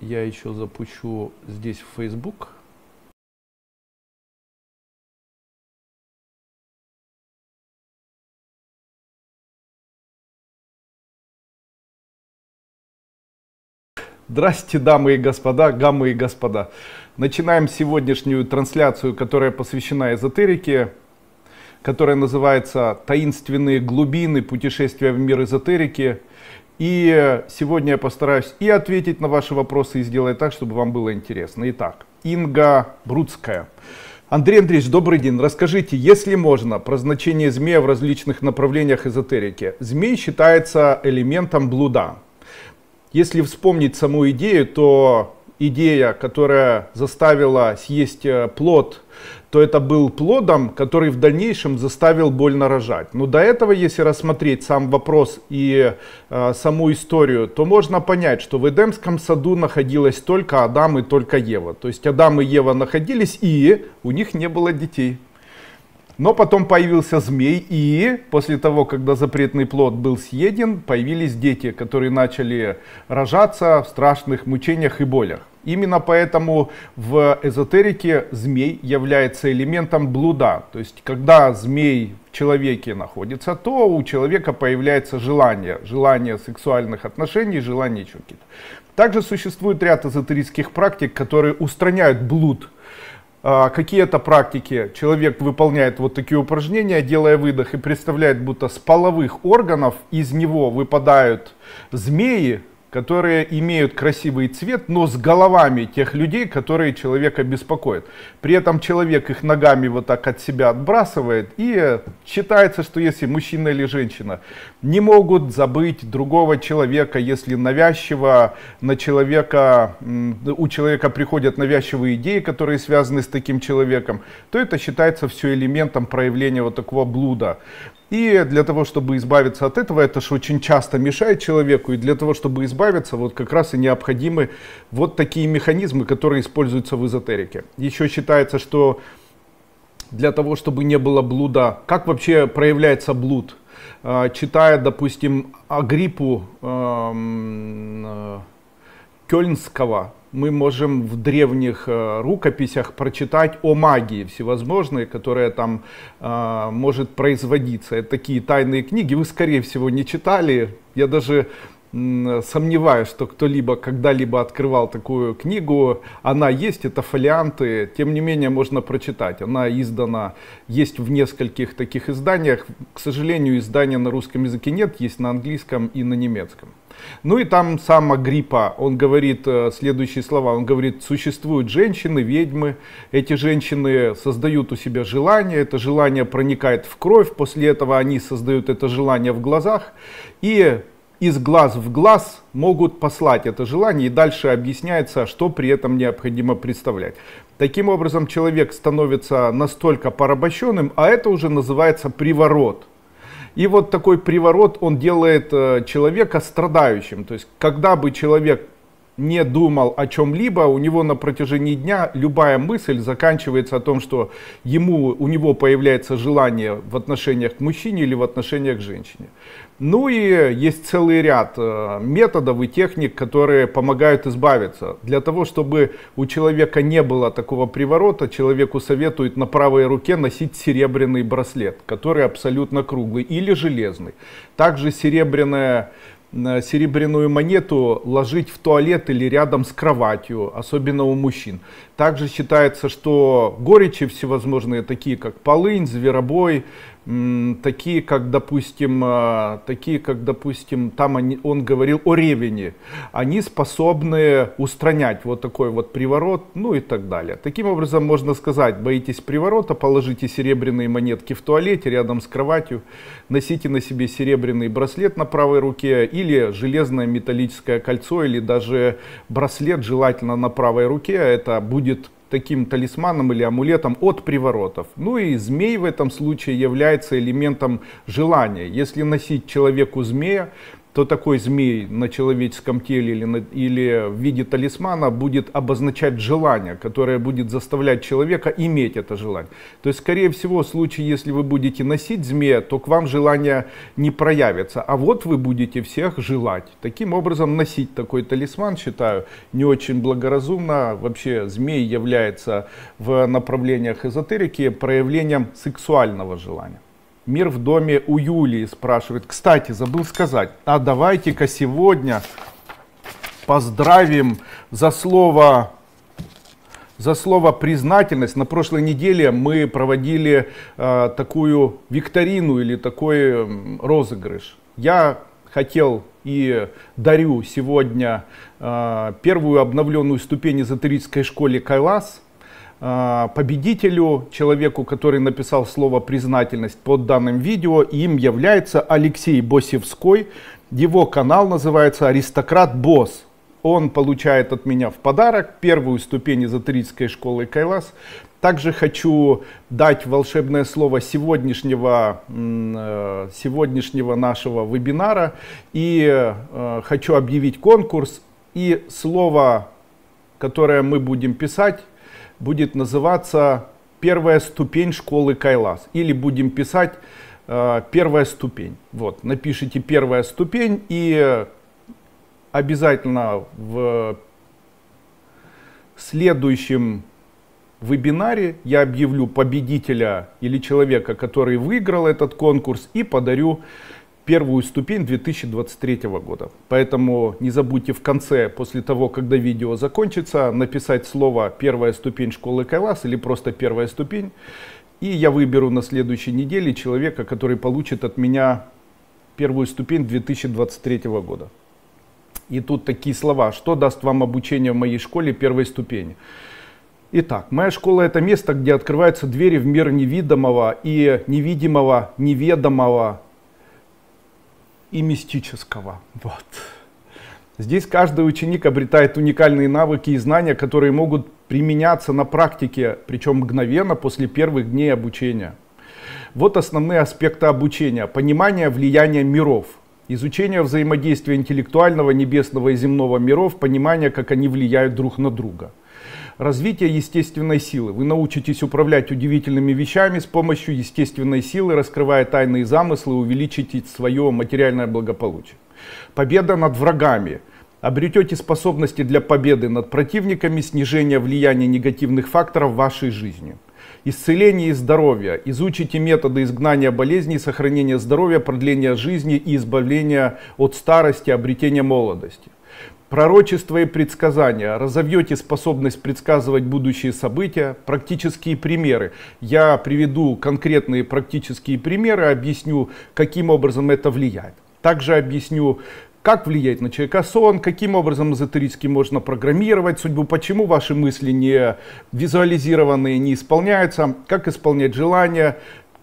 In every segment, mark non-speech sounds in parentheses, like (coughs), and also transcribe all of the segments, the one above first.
я еще запущу здесь в Facebook. Здравствуйте, дамы и господа, гаммы и господа. Начинаем сегодняшнюю трансляцию, которая посвящена эзотерике, которая называется «Таинственные глубины. Путешествия в мир эзотерики». И сегодня я постараюсь и ответить на ваши вопросы, и сделать так, чтобы вам было интересно. Итак, Инга Брудская. Андрей Андреевич, добрый день. Расскажите, если можно, про значение змея в различных направлениях эзотерики. Змей считается элементом блуда. Если вспомнить саму идею, то идея, которая заставила съесть э, плод, то это был плодом, который в дальнейшем заставил больно рожать. Но до этого, если рассмотреть сам вопрос и э, саму историю, то можно понять, что в Эдемском саду находилась только Адам и только Ева. То есть Адам и Ева находились, и у них не было детей. Но потом появился змей, и после того, когда запретный плод был съеден, появились дети, которые начали рожаться в страшных мучениях и болях. Именно поэтому в эзотерике змей является элементом блуда. То есть, когда змей в человеке находится, то у человека появляется желание. Желание сексуальных отношений, желание какие-то. Также существует ряд эзотерических практик, которые устраняют блуд а, какие то практики человек выполняет вот такие упражнения, делая выдох и представляет, будто с половых органов из него выпадают змеи, которые имеют красивый цвет, но с головами тех людей, которые человека беспокоят. При этом человек их ногами вот так от себя отбрасывает, и считается, что если мужчина или женщина не могут забыть другого человека, если навязчиво на человека, у человека приходят навязчивые идеи, которые связаны с таким человеком, то это считается все элементом проявления вот такого блуда. И для того, чтобы избавиться от этого, это же очень часто мешает человеку, и для того, чтобы избавиться, вот как раз и необходимы вот такие механизмы, которые используются в эзотерике. Еще считается, что для того, чтобы не было блуда, как вообще проявляется блуд? А, читая, допустим, Агриппу эм, э, Кёльнского, мы можем в древних э, рукописях прочитать о магии всевозможной, которая там э, может производиться. Это такие тайные книги, вы, скорее всего, не читали. Я даже сомневаюсь, что кто-либо когда-либо открывал такую книгу. Она есть, это фолианты, тем не менее можно прочитать. Она издана, есть в нескольких таких изданиях. К сожалению, издания на русском языке нет, есть на английском и на немецком. Ну и там сам Агриппа, он говорит э, следующие слова, он говорит, существуют женщины, ведьмы, эти женщины создают у себя желание, это желание проникает в кровь, после этого они создают это желание в глазах, и из глаз в глаз могут послать это желание, и дальше объясняется, что при этом необходимо представлять. Таким образом, человек становится настолько порабощенным, а это уже называется приворот. И вот такой приворот, он делает э, человека страдающим. То есть, когда бы человек не думал о чем-либо, у него на протяжении дня любая мысль заканчивается о том, что ему, у него появляется желание в отношениях к мужчине или в отношениях к женщине. Ну и есть целый ряд э, методов и техник, которые помогают избавиться. Для того, чтобы у человека не было такого приворота, человеку советуют на правой руке носить серебряный браслет, который абсолютно круглый или железный. Также серебряная серебряную монету ложить в туалет или рядом с кроватью, особенно у мужчин. Также считается, что горечи всевозможные, такие как полынь, зверобой, такие как, допустим, а, такие как, допустим, там они, он говорил о ревени, они способны устранять вот такой вот приворот, ну и так далее. Таким образом, можно сказать, боитесь приворота, положите серебряные монетки в туалете рядом с кроватью, носите на себе серебряный браслет на правой руке или железное металлическое кольцо, или даже браслет желательно на правой руке, это будет таким талисманом или амулетом от приворотов. Ну и змей в этом случае является элементом желания. Если носить человеку змея, то такой змей на человеческом теле или, на, или в виде талисмана будет обозначать желание, которое будет заставлять человека иметь это желание. То есть, скорее всего, в случае, если вы будете носить змея, то к вам желание не проявится. А вот вы будете всех желать. Таким образом, носить такой талисман, считаю, не очень благоразумно. Вообще, змей является в направлениях эзотерики проявлением сексуального желания. Мир в доме у Юлии спрашивает. Кстати, забыл сказать, а давайте-ка сегодня поздравим за слово за слово признательность. На прошлой неделе мы проводили э, такую викторину или такой розыгрыш. Я хотел и дарю сегодня э, первую обновленную ступень эзотерической школе Кайлас победителю, человеку, который написал слово признательность под данным видео. Им является Алексей Босевской. Его канал называется Аристократ Босс. Он получает от меня в подарок первую ступень эзотерической школы Кайлас. Также хочу дать волшебное слово сегодняшнего, э, сегодняшнего нашего вебинара. И э, хочу объявить конкурс. И слово, которое мы будем писать, будет называться первая ступень школы Кайлас. Или будем писать э, первая ступень. Вот, напишите первая ступень и обязательно в следующем вебинаре я объявлю победителя или человека, который выиграл этот конкурс и подарю первую ступень 2023 года. Поэтому не забудьте в конце, после того, когда видео закончится, написать слово «первая ступень школы Кайлас» или просто «первая ступень». И я выберу на следующей неделе человека, который получит от меня первую ступень 2023 года. И тут такие слова. Что даст вам обучение в моей школе первой ступени? Итак, моя школа это место, где открываются двери в мир невидимого и невидимого, неведомого, и мистического. Вот. Здесь каждый ученик обретает уникальные навыки и знания, которые могут применяться на практике, причем мгновенно после первых дней обучения. Вот основные аспекты обучения. Понимание влияния миров. Изучение взаимодействия интеллектуального, небесного и земного миров, понимание, как они влияют друг на друга – развитие естественной силы. Вы научитесь управлять удивительными вещами с помощью естественной силы, раскрывая тайные замыслы, увеличите свое материальное благополучие. Победа над врагами. Обретете способности для победы над противниками, снижение влияния негативных факторов в вашей жизни. Исцеление и здоровье. Изучите методы изгнания болезней, сохранения здоровья, продления жизни и избавления от старости, обретения молодости пророчество и предсказания, разовьете способность предсказывать будущие события, практические примеры. Я приведу конкретные практические примеры, объясню, каким образом это влияет. Также объясню, как влияет на человека сон, каким образом эзотерически можно программировать судьбу, почему ваши мысли не визуализированные, не исполняются, как исполнять желания,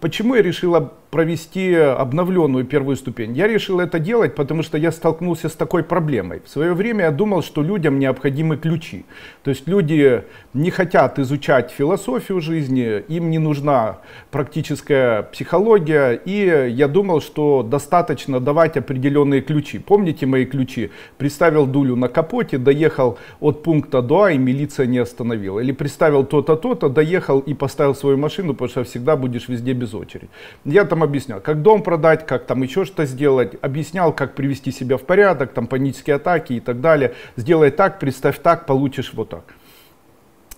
Почему я решила провести обновленную первую ступень? Я решил это делать, потому что я столкнулся с такой проблемой. В свое время я думал, что людям необходимы ключи. То есть люди не хотят изучать философию жизни, им не нужна практическая психология, и я думал, что достаточно давать определенные ключи. Помните мои ключи? Приставил дулю на капоте, доехал от пункта до А, и милиция не остановила. Или приставил то-то, то-то, доехал и поставил свою машину, потому что всегда будешь везде без очередь. Я там объяснял, как дом продать, как там еще что сделать, объяснял, как привести себя в порядок, там панические атаки и так далее. Сделай так, представь так, получишь вот так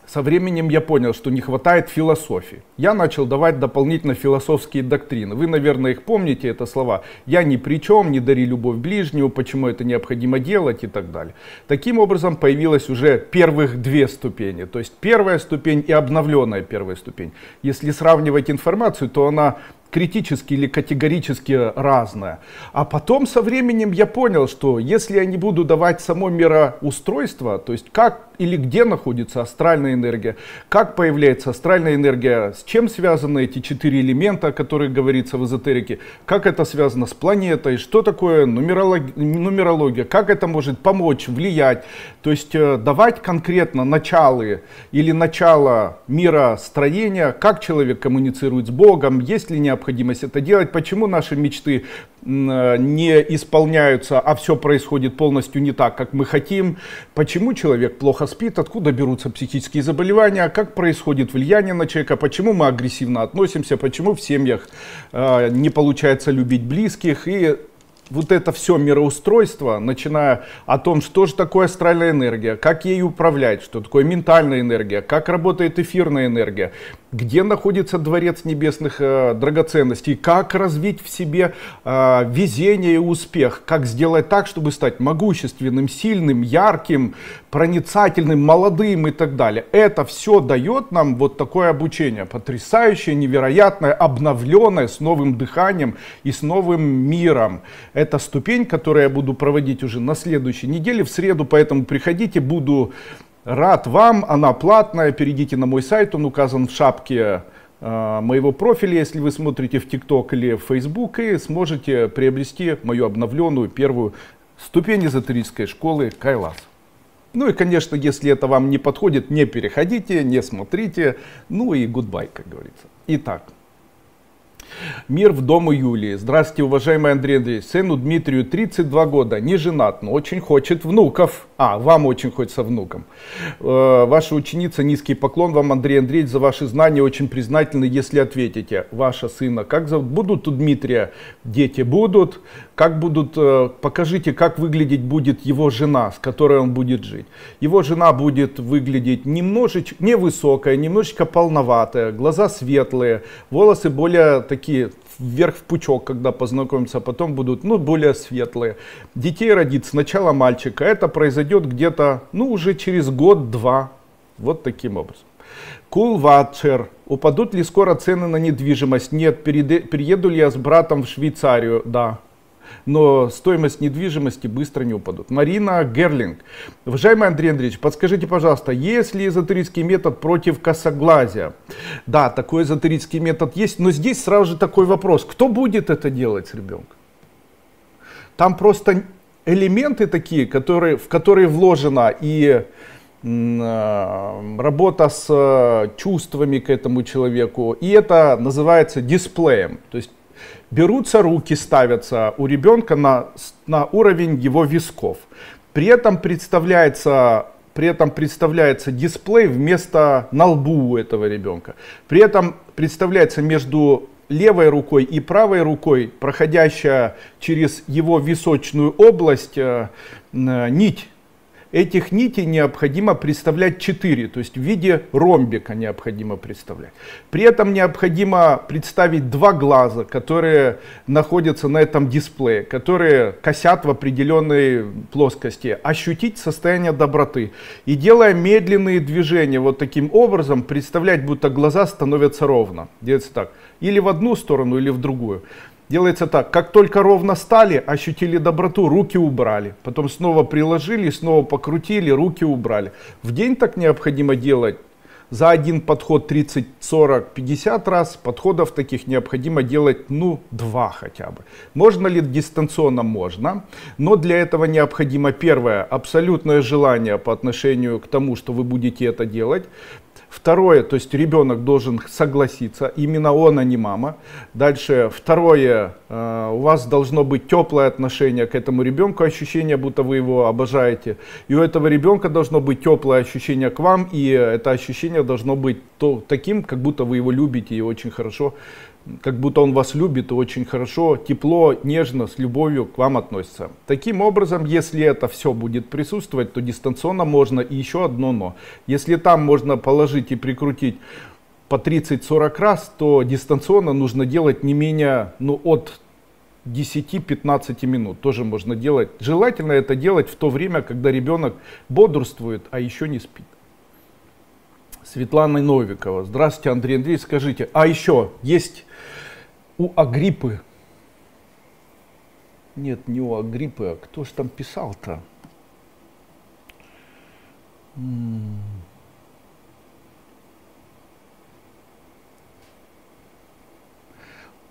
со временем я понял, что не хватает философии. Я начал давать дополнительно философские доктрины. Вы, наверное, их помните, это слова. Я ни при чем, не дари любовь ближнему, почему это необходимо делать и так далее. Таким образом появилась уже первых две ступени. То есть первая ступень и обновленная первая ступень. Если сравнивать информацию, то она критически или категорически разное. А потом со временем я понял, что если я не буду давать само мироустройство, то есть как или где находится астральная энергия, как появляется астральная энергия, с чем связаны эти четыре элемента, о которых говорится в эзотерике, как это связано с планетой, что такое нумерология, нумерология как это может помочь, влиять. То есть э, давать конкретно началы или начало мира строения, как человек коммуницирует с Богом, есть ли необходимость необходимость это делать, почему наши мечты не исполняются, а все происходит полностью не так, как мы хотим, почему человек плохо спит, откуда берутся психические заболевания, как происходит влияние на человека, почему мы агрессивно относимся, почему в семьях э, не получается любить близких? И вот это все мироустройство, начиная о том, что же такое астральная энергия, как ей управлять, что такое ментальная энергия, как работает эфирная энергия, где находится дворец небесных э, драгоценностей, как развить в себе э, везение и успех, как сделать так, чтобы стать могущественным, сильным, ярким, проницательным, молодым и так далее. Это все дает нам вот такое обучение, потрясающее, невероятное, обновленное, с новым дыханием и с новым миром. Это ступень, которую я буду проводить уже на следующей неделе, в среду, поэтому приходите, буду рад вам, она платная, перейдите на мой сайт, он указан в шапке э, моего профиля, если вы смотрите в ТикТок или в Facebook, и сможете приобрести мою обновленную первую ступень эзотерической школы Кайлас. Ну и, конечно, если это вам не подходит, не переходите, не смотрите. Ну и гудбай, как говорится. Итак, Мир в дому Юлии. Здравствуйте, уважаемый Андрей Андреевич. Сыну Дмитрию 32 года, не женат, но очень хочет внуков. А, вам очень хочется внукам. Э, ваша ученица, низкий поклон вам, Андрей Андреевич, за ваши знания. Очень признательны, если ответите. Ваша сына, как зовут? Будут у Дмитрия дети? Будут. Как будут, э, покажите, как выглядеть будет его жена, с которой он будет жить. Его жена будет выглядеть немножечко, невысокая, немножечко полноватая, глаза светлые, волосы более такие вверх в пучок, когда познакомятся, а потом будут, ну, более светлые. Детей родит сначала мальчика, это произойдет где-то, ну, уже через год-два, вот таким образом. Кул Ватчер. Упадут ли скоро цены на недвижимость? Нет. Перееду ли я с братом в Швейцарию? Да но стоимость недвижимости быстро не упадут. Марина Герлинг. Уважаемый Андрей Андреевич, подскажите, пожалуйста, есть ли эзотерический метод против косоглазия? Да, такой эзотерический метод есть, но здесь сразу же такой вопрос. Кто будет это делать с ребенком? Там просто элементы такие, которые, в которые вложена и э, работа с э, чувствами к этому человеку. И это называется дисплеем. То есть берутся руки, ставятся у ребенка на, на уровень его висков. При этом представляется при этом представляется дисплей вместо на лбу у этого ребенка. При этом представляется между левой рукой и правой рукой, проходящая через его височную область, э, нить Этих нитей необходимо представлять 4, то есть в виде ромбика необходимо представлять. При этом необходимо представить два глаза, которые находятся на этом дисплее, которые косят в определенной плоскости, ощутить состояние доброты. И делая медленные движения вот таким образом, представлять, будто глаза становятся ровно. Делается так, или в одну сторону, или в другую. Делается так, как только ровно стали, ощутили доброту, руки убрали. Потом снова приложили, снова покрутили, руки убрали. В день так необходимо делать. За один подход 30, 40, 50 раз. Подходов таких необходимо делать, ну, два хотя бы. Можно ли дистанционно? Можно. Но для этого необходимо, первое, абсолютное желание по отношению к тому, что вы будете это делать. Второе, то есть ребенок должен согласиться, именно он, а не мама. Дальше, второе, э, у вас должно быть теплое отношение к этому ребенку, ощущение, будто вы его обожаете. И у этого ребенка должно быть теплое ощущение к вам, и это ощущение должно быть то, таким, как будто вы его любите и очень хорошо как будто он вас любит очень хорошо, тепло, нежно, с любовью к вам относится. Таким образом, если это все будет присутствовать, то дистанционно можно и еще одно но. Если там можно положить и прикрутить по 30-40 раз, то дистанционно нужно делать не менее ну, от 10-15 минут. Тоже можно делать. Желательно это делать в то время, когда ребенок бодрствует, а еще не спит. Светлана Новикова. Здравствуйте, Андрей Андреевич. Скажите, а еще есть у Агриппы. Нет, не у Агриппы, а кто же там писал-то?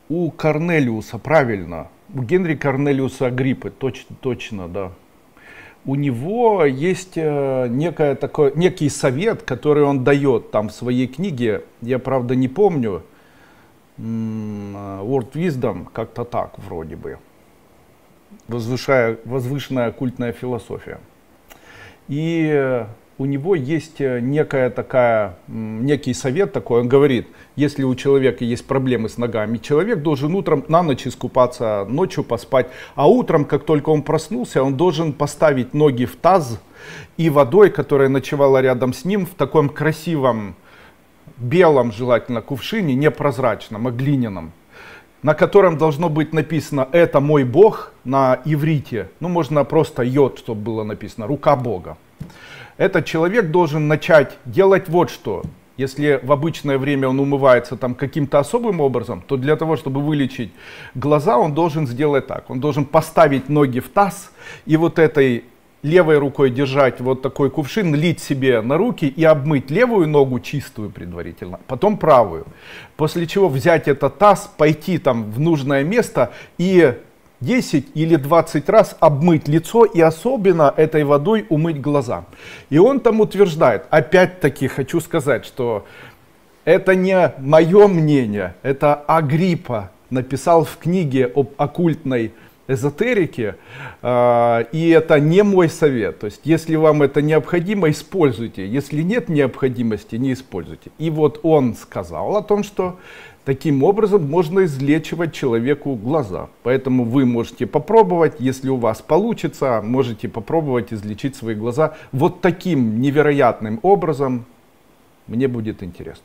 У Корнелиуса, правильно. У Генри Корнелиуса Агриппы, точно, точно, да. У него есть э, некое такое, некий совет, который он дает там в своей книге. Я, правда, не помню World Wisdom, как-то так вроде бы. Возвышая, возвышенная оккультная философия. И у него есть э, некая такая, некий совет такой, он говорит, если у человека есть проблемы с ногами, человек должен утром на ночь искупаться, ночью поспать, а утром, как только он проснулся, он должен поставить ноги в таз и водой, которая ночевала рядом с ним, в таком красивом белом, желательно, кувшине, непрозрачном, а глиняном, на котором должно быть написано «Это мой Бог» на иврите. Ну, можно просто йод, чтобы было написано «Рука Бога». Этот человек должен начать делать вот что. Если в обычное время он умывается там каким-то особым образом, то для того, чтобы вылечить глаза, он должен сделать так. Он должен поставить ноги в таз и вот этой левой рукой держать вот такой кувшин, лить себе на руки и обмыть левую ногу чистую предварительно, потом правую. После чего взять этот таз, пойти там в нужное место и 10 или 20 раз обмыть лицо и особенно этой водой умыть глаза. И он там утверждает, опять-таки хочу сказать, что это не мое мнение, это Агриппа написал в книге об оккультной эзотерики, э, и это не мой совет. То есть, если вам это необходимо, используйте. Если нет необходимости, не используйте. И вот он сказал о том, что таким образом можно излечивать человеку глаза. Поэтому вы можете попробовать, если у вас получится, можете попробовать излечить свои глаза вот таким невероятным образом. Мне будет интересно.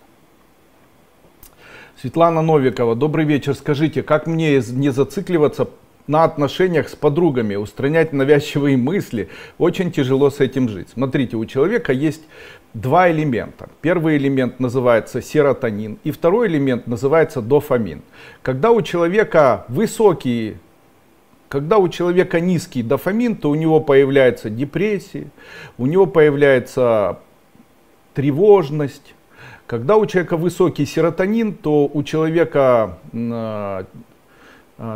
Светлана Новикова, добрый вечер. Скажите, как мне не зацикливаться на отношениях с подругами, устранять навязчивые мысли, очень тяжело с этим жить. Смотрите, у человека есть два элемента. Первый элемент называется серотонин, и второй элемент называется дофамин. Когда у человека высокий когда у человека низкий дофамин, то у него появляется депрессия, у него появляется тревожность. Когда у человека высокий серотонин, то у человека а,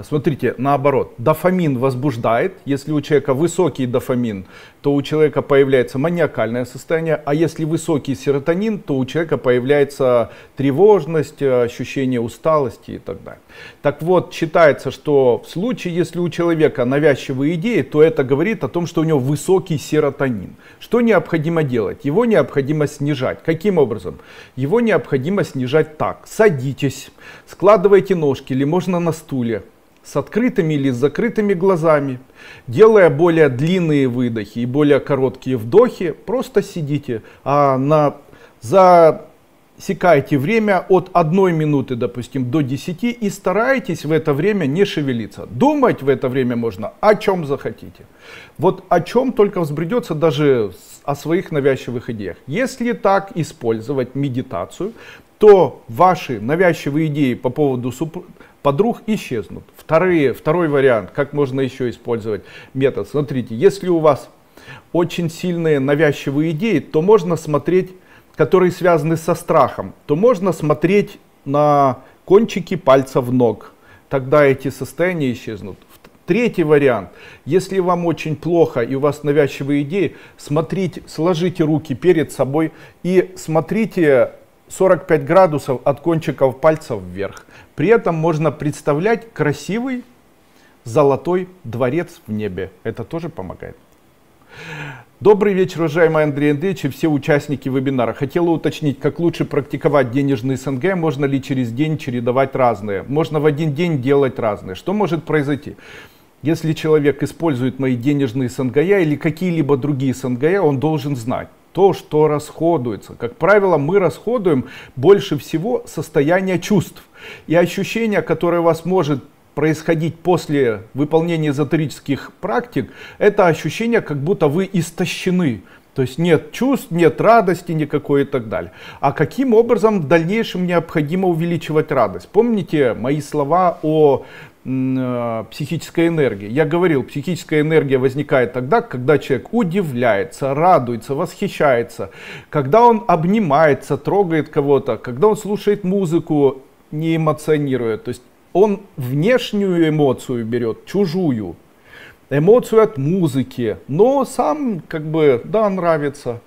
смотрите, наоборот, дофамин возбуждает. Если у человека высокий дофамин, то у человека появляется маниакальное состояние, а если высокий серотонин, то у человека появляется тревожность, ощущение усталости и так далее. Так вот, считается, что в случае, если у человека навязчивые идеи, то это говорит о том, что у него высокий серотонин. Что необходимо делать? Его необходимо снижать. Каким образом? Его необходимо снижать так. Садитесь, складывайте ножки или можно на стуле с открытыми или с закрытыми глазами, делая более длинные выдохи и более короткие вдохи, просто сидите, а на, засекайте время от одной минуты, допустим, до 10 и старайтесь в это время не шевелиться. Думать в это время можно о чем захотите. Вот о чем только взбредется даже о своих навязчивых идеях. Если так использовать медитацию, то ваши навязчивые идеи по поводу подруг исчезнут. Вторые, второй вариант, как можно еще использовать метод. Смотрите, если у вас очень сильные навязчивые идеи, то можно смотреть, которые связаны со страхом, то можно смотреть на кончики пальцев ног. Тогда эти состояния исчезнут. Третий вариант. Если вам очень плохо и у вас навязчивые идеи, смотрите, сложите руки перед собой и смотрите 45 градусов от кончиков пальцев вверх. При этом можно представлять красивый золотой дворец в небе. Это тоже помогает. Добрый вечер, уважаемый Андрей Андреевич и все участники вебинара. Хотела уточнить, как лучше практиковать денежный СНГ, можно ли через день чередовать разные. Можно в один день делать разные. Что может произойти? Если человек использует мои денежные СНГЯ или какие-либо другие СНГЯ, он должен знать то, что расходуется. Как правило, мы расходуем больше всего состояние чувств. И ощущение, которое у вас может происходить после выполнения эзотерических практик, это ощущение, как будто вы истощены. То есть нет чувств, нет радости никакой и так далее. А каким образом в дальнейшем необходимо увеличивать радость? Помните мои слова о психической энергии? Я говорил, психическая энергия возникает тогда, когда человек удивляется, радуется, восхищается, когда он обнимается, трогает кого-то, когда он слушает музыку, не эмоционируя. То есть он внешнюю эмоцию берет, чужую, эмоцию от музыки, но сам как бы, да, нравится.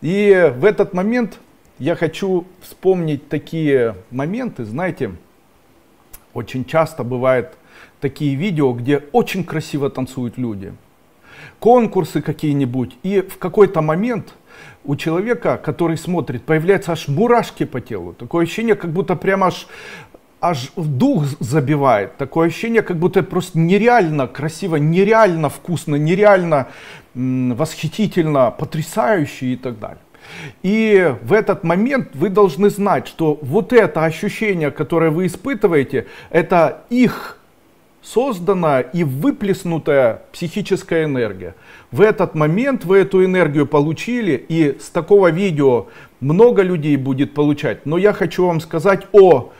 И в этот момент я хочу вспомнить такие моменты, знаете, Очень часто бывают такие видео, где очень красиво танцуют люди. Конкурсы какие-нибудь. И в какой-то момент у человека, который смотрит, появляются аж мурашки по телу. Такое ощущение, как будто прямо аж, аж дух забивает. Такое ощущение, как будто просто нереально красиво, нереально вкусно, нереально восхитительно, потрясающе и так далее. И в этот момент вы должны знать, что вот это ощущение, которое вы испытываете, это их созданная и выплеснутая психическая энергия. В этот момент вы эту энергию получили, и с такого видео много людей будет получать. Но я хочу вам сказать о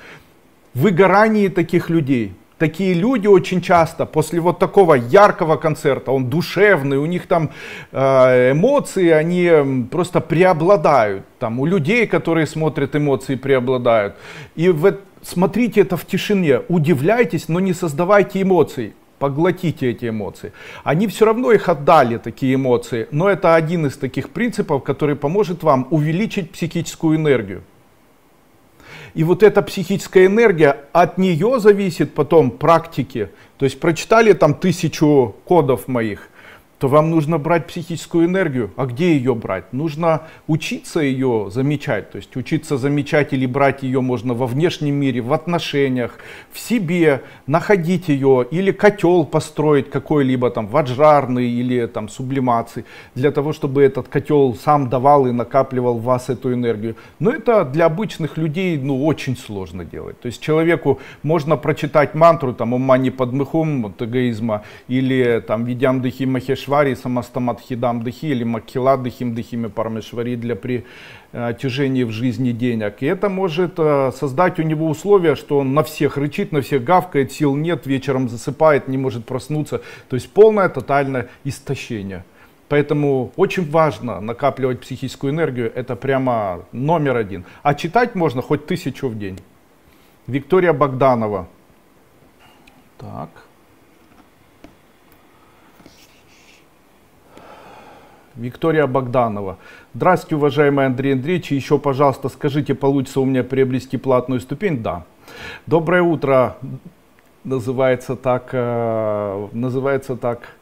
выгорании таких людей такие люди очень часто после вот такого яркого концерта, он душевный, у них там э, эмоции, они просто преобладают. Там у людей, которые смотрят, эмоции преобладают. И в, смотрите это в тишине, удивляйтесь, но не создавайте эмоций поглотите эти эмоции. Они все равно их отдали, такие эмоции, но это один из таких принципов, который поможет вам увеличить психическую энергию. И вот эта психическая энергия, от нее зависит потом практики. То есть прочитали там тысячу кодов моих, то вам нужно брать психическую энергию. А где ее брать? Нужно учиться ее замечать. То есть учиться замечать или брать ее можно во внешнем мире, в отношениях, в себе, находить ее или котел построить какой-либо там ваджрарный или там сублимации, для того, чтобы этот котел сам давал и накапливал в вас эту энергию. Но это для обычных людей ну, очень сложно делать. То есть человеку можно прочитать мантру там «Ума не подмыхум» от эгоизма или там «Видям дыхи махеш Парамешвари, Самастамат Дыхи или Макхила Дыхим Дыхими Парамешвари для притяжения в жизни денег. И это может э, создать у него условия, что он на всех рычит, на всех гавкает, сил нет, вечером засыпает, не может проснуться. То есть полное тотальное истощение. Поэтому очень важно накапливать психическую энергию, это прямо номер один. А читать можно хоть тысячу в день. Виктория Богданова. Так. Виктория Богданова. Здравствуйте, уважаемый Андрей Андреевич. Еще, пожалуйста, скажите, получится у меня приобрести платную ступень? Да. Доброе утро. Называется так, э, называется так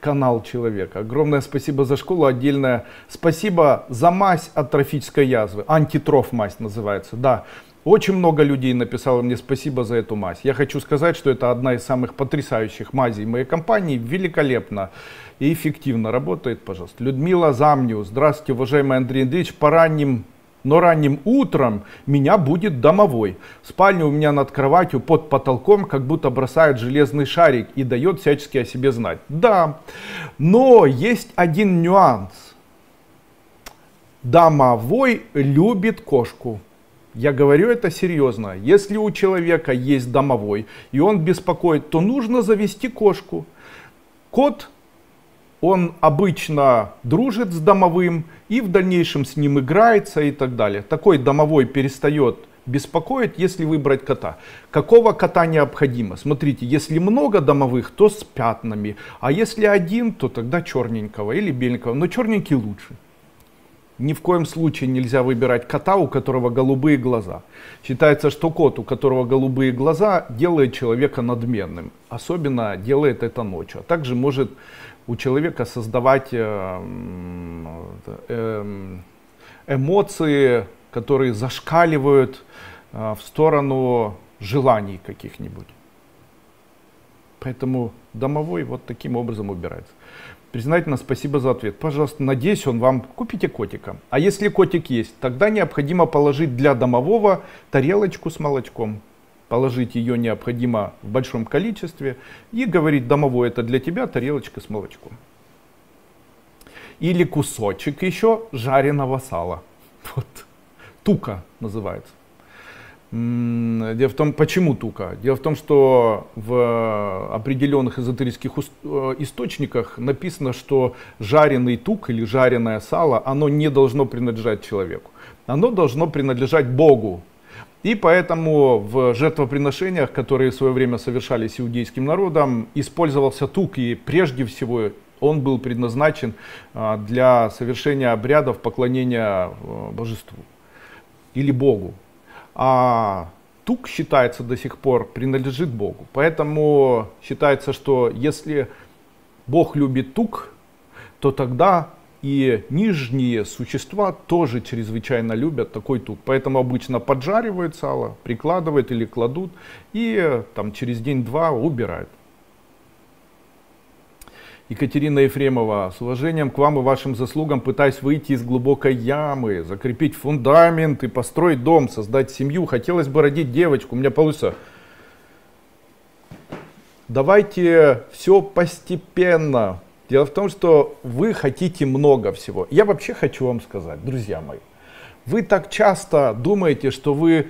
канал человека. Огромное спасибо за школу, отдельное спасибо за мазь от трофической язвы. Антитроф мазь называется, да. Очень много людей написало мне спасибо за эту мазь. Я хочу сказать, что это одна из самых потрясающих мазей моей компании. Великолепно и эффективно работает, пожалуйста. Людмила Замниус. Здравствуйте, уважаемый Андрей Андреевич. По ранним но ранним утром меня будет домовой. Спальня у меня над кроватью под потолком, как будто бросает железный шарик и дает всячески о себе знать. Да, но есть один нюанс. Домовой любит кошку. Я говорю это серьезно. Если у человека есть домовой, и он беспокоит, то нужно завести кошку. Кот, он обычно дружит с домовым и в дальнейшем с ним играется и так далее. Такой домовой перестает беспокоить, если выбрать кота. Какого кота необходимо? Смотрите, если много домовых, то с пятнами, а если один, то тогда черненького или беленького, но черненький лучше. Ни в коем случае нельзя выбирать кота, у которого голубые глаза. Считается, что кот, у которого голубые глаза, делает человека надменным. Особенно делает это ночью. А также может у человека создавать э, э, эмоции, которые зашкаливают э, в сторону желаний каких-нибудь. Поэтому домовой вот таким образом убирается. Признательно спасибо за ответ. Пожалуйста, надеюсь, он вам купите котика. А если котик есть, тогда необходимо положить для домового тарелочку с молочком. Положить ее необходимо в большом количестве и говорить домовой это для тебя тарелочка с молочком. Или кусочек еще жареного сала. Вот. Тука называется. Дело в том, почему тука? Дело в том, что в определенных эзотерических э, источниках написано, что жареный тук или жареное сало, оно не должно принадлежать человеку. Оно должно принадлежать Богу. И поэтому в жертвоприношениях, которые в свое время совершались иудейским народом, использовался тук. И прежде всего он был предназначен а, для совершения обрядов поклонения э, божеству или Богу. А тук считается до сих пор, принадлежит Богу. Поэтому считается, что если Бог любит тук, то тогда и нижние существа тоже чрезвычайно любят такой тук. Поэтому обычно поджаривают сало, прикладывают или кладут и там через день-два убирают. Екатерина Ефремова, с уважением к вам и вашим заслугам пытаюсь выйти из глубокой ямы, закрепить фундамент и построить дом, создать семью. Хотелось бы родить девочку, у меня получится. Давайте все постепенно. Дело в том, что вы хотите много всего. Я вообще хочу вам сказать, друзья мои, вы так часто думаете, что вы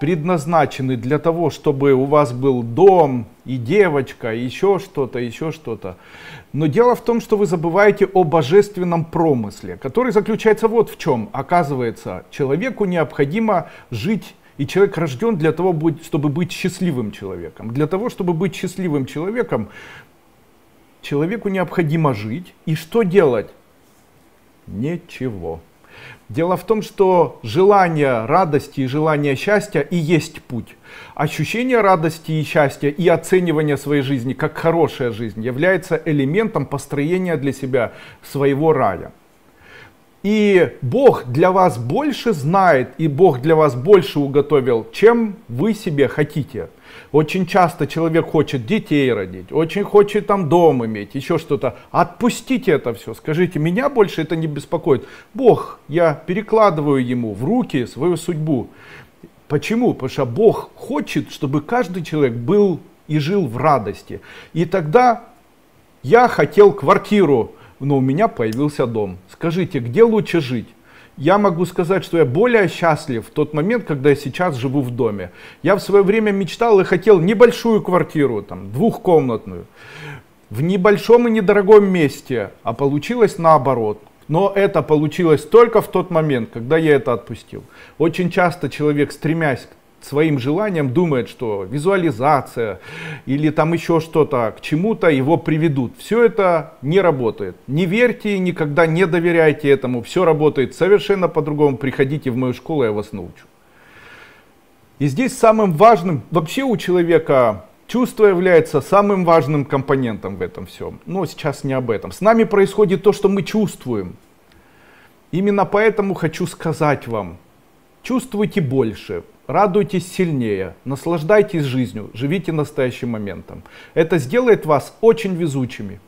предназначены для того, чтобы у вас был дом и девочка, еще что-то, еще что-то. Но дело в том, что вы забываете о божественном промысле, который заключается вот в чем. Оказывается, человеку необходимо жить и человек рожден для того, чтобы быть счастливым человеком. Для того, чтобы быть счастливым человеком, человеку необходимо жить. И что делать? Ничего. Дело в том, что желание радости и желание счастья и есть путь. Ощущение радости и счастья и оценивание своей жизни как хорошая жизнь является элементом построения для себя своего рая. И Бог для вас больше знает, и Бог для вас больше уготовил, чем вы себе хотите. Очень часто человек хочет детей родить, очень хочет там дом иметь, еще что-то. Отпустите это все, скажите, меня больше это не беспокоит. Бог, я перекладываю ему в руки свою судьбу. Почему? Потому что Бог хочет, чтобы каждый человек был и жил в радости. И тогда я хотел квартиру, но у меня появился дом. Скажите, где лучше жить? я могу сказать, что я более счастлив в тот момент, когда я сейчас живу в доме. Я в свое время мечтал и хотел небольшую квартиру, там, двухкомнатную, в небольшом и недорогом месте, а получилось наоборот. Но это получилось только в тот момент, когда я это отпустил. Очень часто человек, стремясь своим желанием думает, что визуализация или там еще что-то к чему-то его приведут. Все это не работает. Не верьте, никогда не доверяйте этому. Все работает совершенно по-другому. Приходите в мою школу, я вас научу. И здесь самым важным, вообще у человека чувство является самым важным компонентом в этом всем. Но сейчас не об этом. С нами происходит то, что мы чувствуем. Именно поэтому хочу сказать вам, чувствуйте больше, Радуйтесь сильнее, наслаждайтесь жизнью, живите настоящим моментом. Это сделает вас очень везучими.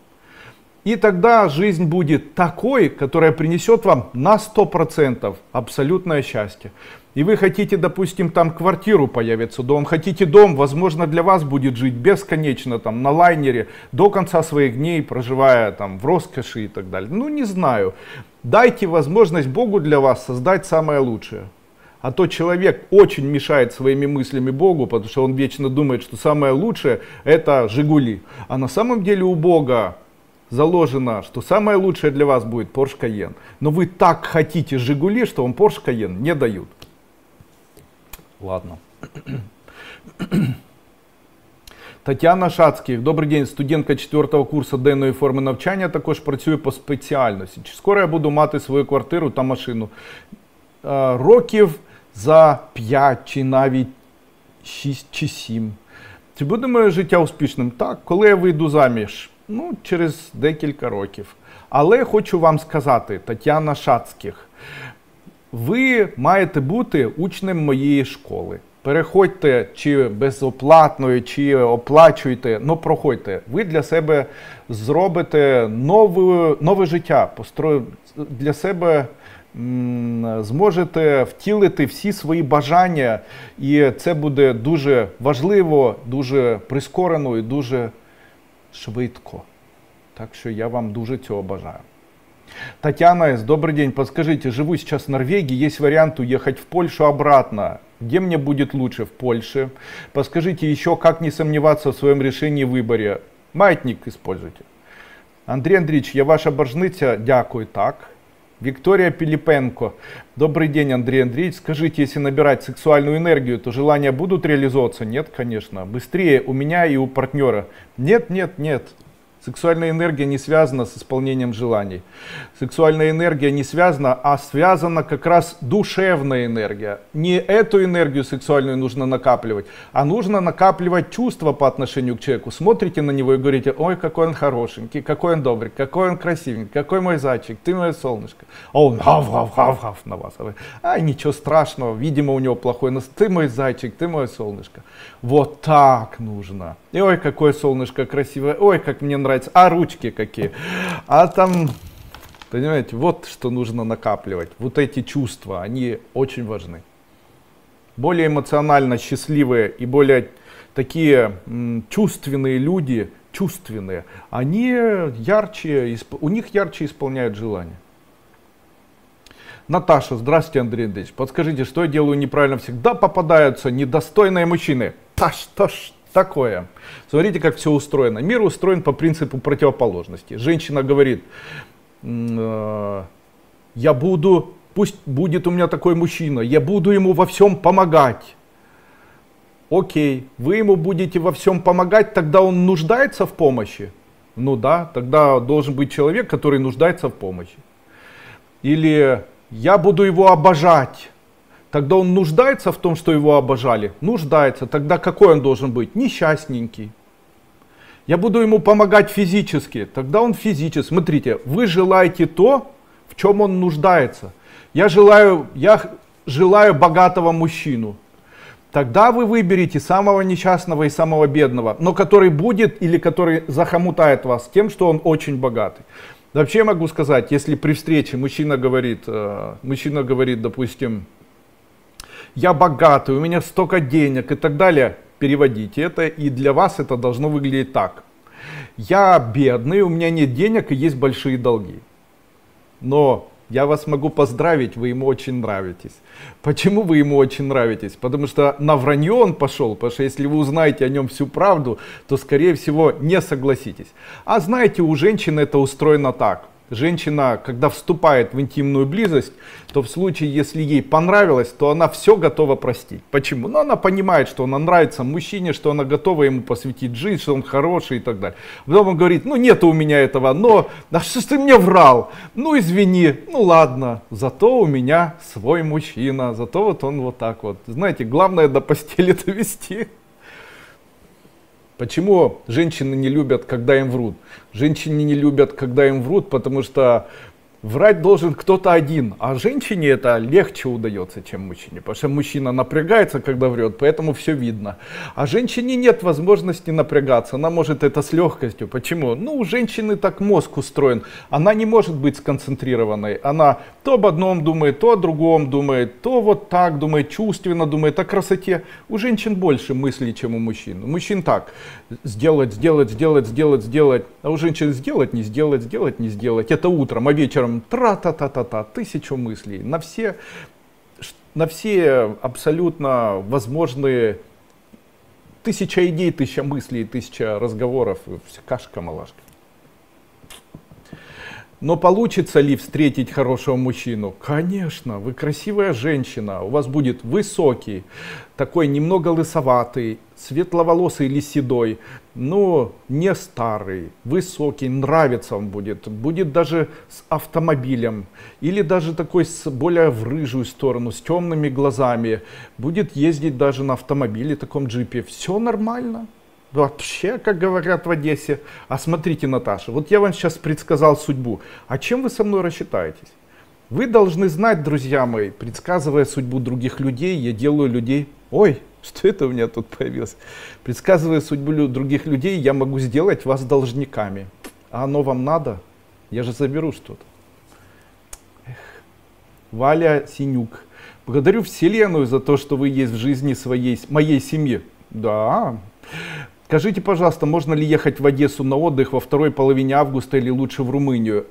И тогда жизнь будет такой, которая принесет вам на 100% абсолютное счастье. И вы хотите, допустим, там квартиру появится, дом, хотите дом, возможно, для вас будет жить бесконечно там на лайнере до конца своих дней, проживая там в роскоши и так далее. Ну, не знаю. Дайте возможность Богу для вас создать самое лучшее. А то человек очень мешает своими мыслями Богу, потому что он вечно думает, что самое лучшее это Жигули. А на самом деле у Бога заложено, что самое лучшее для вас будет Porsche Cayenne. Но вы так хотите Жигули, что вам Porsche Cayenne не дают. Ладно. (coughs) Тетяна Шацьких, добрий день, студентка 4 курсу денної форми навчання, також працюю по спеціальності. Чи скоро я буду мати свою квартиру та машину? Років за 5 чи навіть 6 чи 7. Чи буде моє життя успішним? Так, коли я вийду заміж? Ну, через декілька років. Але хочу вам сказати, Тетяна Шацьких, ви маєте бути учнем моєї школи. Переходьте чи безоплатно, чи оплачуйте, ну проходьте. Ви для себе зробите нове, нове життя, постро... для себе зможете втілити всі свої бажання, і це буде дуже важливо, дуже прискорено і дуже швидко. Так що я вам дуже цього бажаю. Татьяна С., добрый день. Подскажите, живу сейчас в Норвегии, есть вариант уехать в Польшу обратно. Где мне будет лучше? В Польше. Подскажите еще, как не сомневаться в своем решении выборе. Маятник используйте. Андрей Андреевич, я ваша боржниця. Дякую, так. Виктория Пилипенко. Добрый день, Андрей Андреевич. Скажите, если набирать сексуальную энергию, то желания будут реализовываться? Нет, конечно. Быстрее у меня и у партнера. Нет, нет, нет. Сексуальная энергия не связана с исполнением желаний. Сексуальная энергия не связана, а связана как раз душевная энергия. Не эту энергию сексуальную нужно накапливать, а нужно накапливать чувства по отношению к человеку. Смотрите на него и говорите, ой, какой он хорошенький, какой он добрый, какой он красивенький, какой мой зайчик, ты мое солнышко. А он гав-гав-гав-гав на вас. А, ничего страшного, видимо, у него плохой настроение. Ты мой зайчик, ты мое солнышко. Вот так нужно. И ой, какое солнышко красивое, ой, как мне нравится, а ручки какие. А там, понимаете, вот что нужно накапливать. Вот эти чувства, они очень важны. Более эмоционально счастливые и более такие м, чувственные люди, чувственные, они ярче, у них ярче исполняют желания. Наташа, здравствуйте, Андрей Андреевич. Подскажите, что я делаю неправильно? Всегда попадаются недостойные мужчины. Да что ж такое? Смотрите, как все устроено. Мир устроен по принципу противоположности. Женщина говорит, «Э, я буду, пусть будет у меня такой мужчина, я буду ему во всем помогать. Окей, вы ему будете во всем помогать, тогда он нуждается в помощи. Ну да, тогда должен быть человек, который нуждается в помощи. Или я буду его обожать. Тогда он нуждается в том, что его обожали? Нуждается. Тогда какой он должен быть? Несчастненький. Я буду ему помогать физически. Тогда он физически. Смотрите, вы желаете то, в чем он нуждается. Я желаю, я желаю богатого мужчину. Тогда вы выберете самого несчастного и самого бедного, но который будет или который захомутает вас тем, что он очень богатый. Вообще могу сказать, если при встрече мужчина говорит, э, мужчина говорит, допустим, я богатый, у меня столько денег и так далее, переводите это, и для вас это должно выглядеть так. Я бедный, у меня нет денег и есть большие долги. Но я вас могу поздравить, вы ему очень нравитесь. Почему вы ему очень нравитесь? Потому что на вранье он пошел, потому что если вы узнаете о нем всю правду, то скорее всего не согласитесь. А знаете, у женщины это устроено так женщина, когда вступает в интимную близость, то в случае, если ей понравилось, то она все готова простить. Почему? Ну, она понимает, что она нравится мужчине, что она готова ему посвятить жизнь, что он хороший и так далее. Потом он говорит, ну, нет у меня этого, но, да что ты мне врал? Ну, извини, ну, ладно, зато у меня свой мужчина, зато вот он вот так вот. Знаете, главное до постели (laughs) довести. Почему женщины не любят, когда им врут? Женщины не любят, когда им врут, потому что Врать должен кто-то один, а женщине это легче удается, чем мужчине, потому что мужчина напрягается, когда врет, поэтому все видно. А женщине нет возможности напрягаться, она может это с легкостью. Почему? Ну, у женщины так мозг устроен, она не может быть сконцентрированной, она то об одном думает, то о другом думает, то вот так думает, чувственно думает о красоте. У женщин больше мыслей, чем у мужчин. У мужчин так, сделать, сделать, сделать, сделать, сделать, а у женщин сделать, не сделать, сделать, не сделать. Это утром, а вечером там тра-та-та-та-та, тысячу мыслей на все, на все абсолютно возможные тысяча идей, тысяча мыслей, тысяча разговоров, кашка-малашка. Но получится ли встретить хорошего мужчину? Конечно, вы красивая женщина, у вас будет высокий, такой немного лысоватый, светловолосый или седой, но не старый, высокий, нравится он будет, будет даже с автомобилем, или даже такой с более в рыжую сторону, с темными глазами, будет ездить даже на автомобиле, таком джипе, все нормально. Вообще, как говорят в Одессе. А смотрите, Наташа, вот я вам сейчас предсказал судьбу. А чем вы со мной рассчитаетесь? Вы должны знать, друзья мои, предсказывая судьбу других людей, я делаю людей... Ой, (laughs) что это у меня тут появилось? Предсказывая судьбу других людей, я могу сделать вас должниками. А оно вам надо? Я же заберу что-то. Валя Синюк. Благодарю Вселенную за то, что вы есть в жизни своей, моей семьи. Да, Скажите, пожалуйста, можно ли ехать в Одессу на отдых во второй половине августа или лучше в Румынию?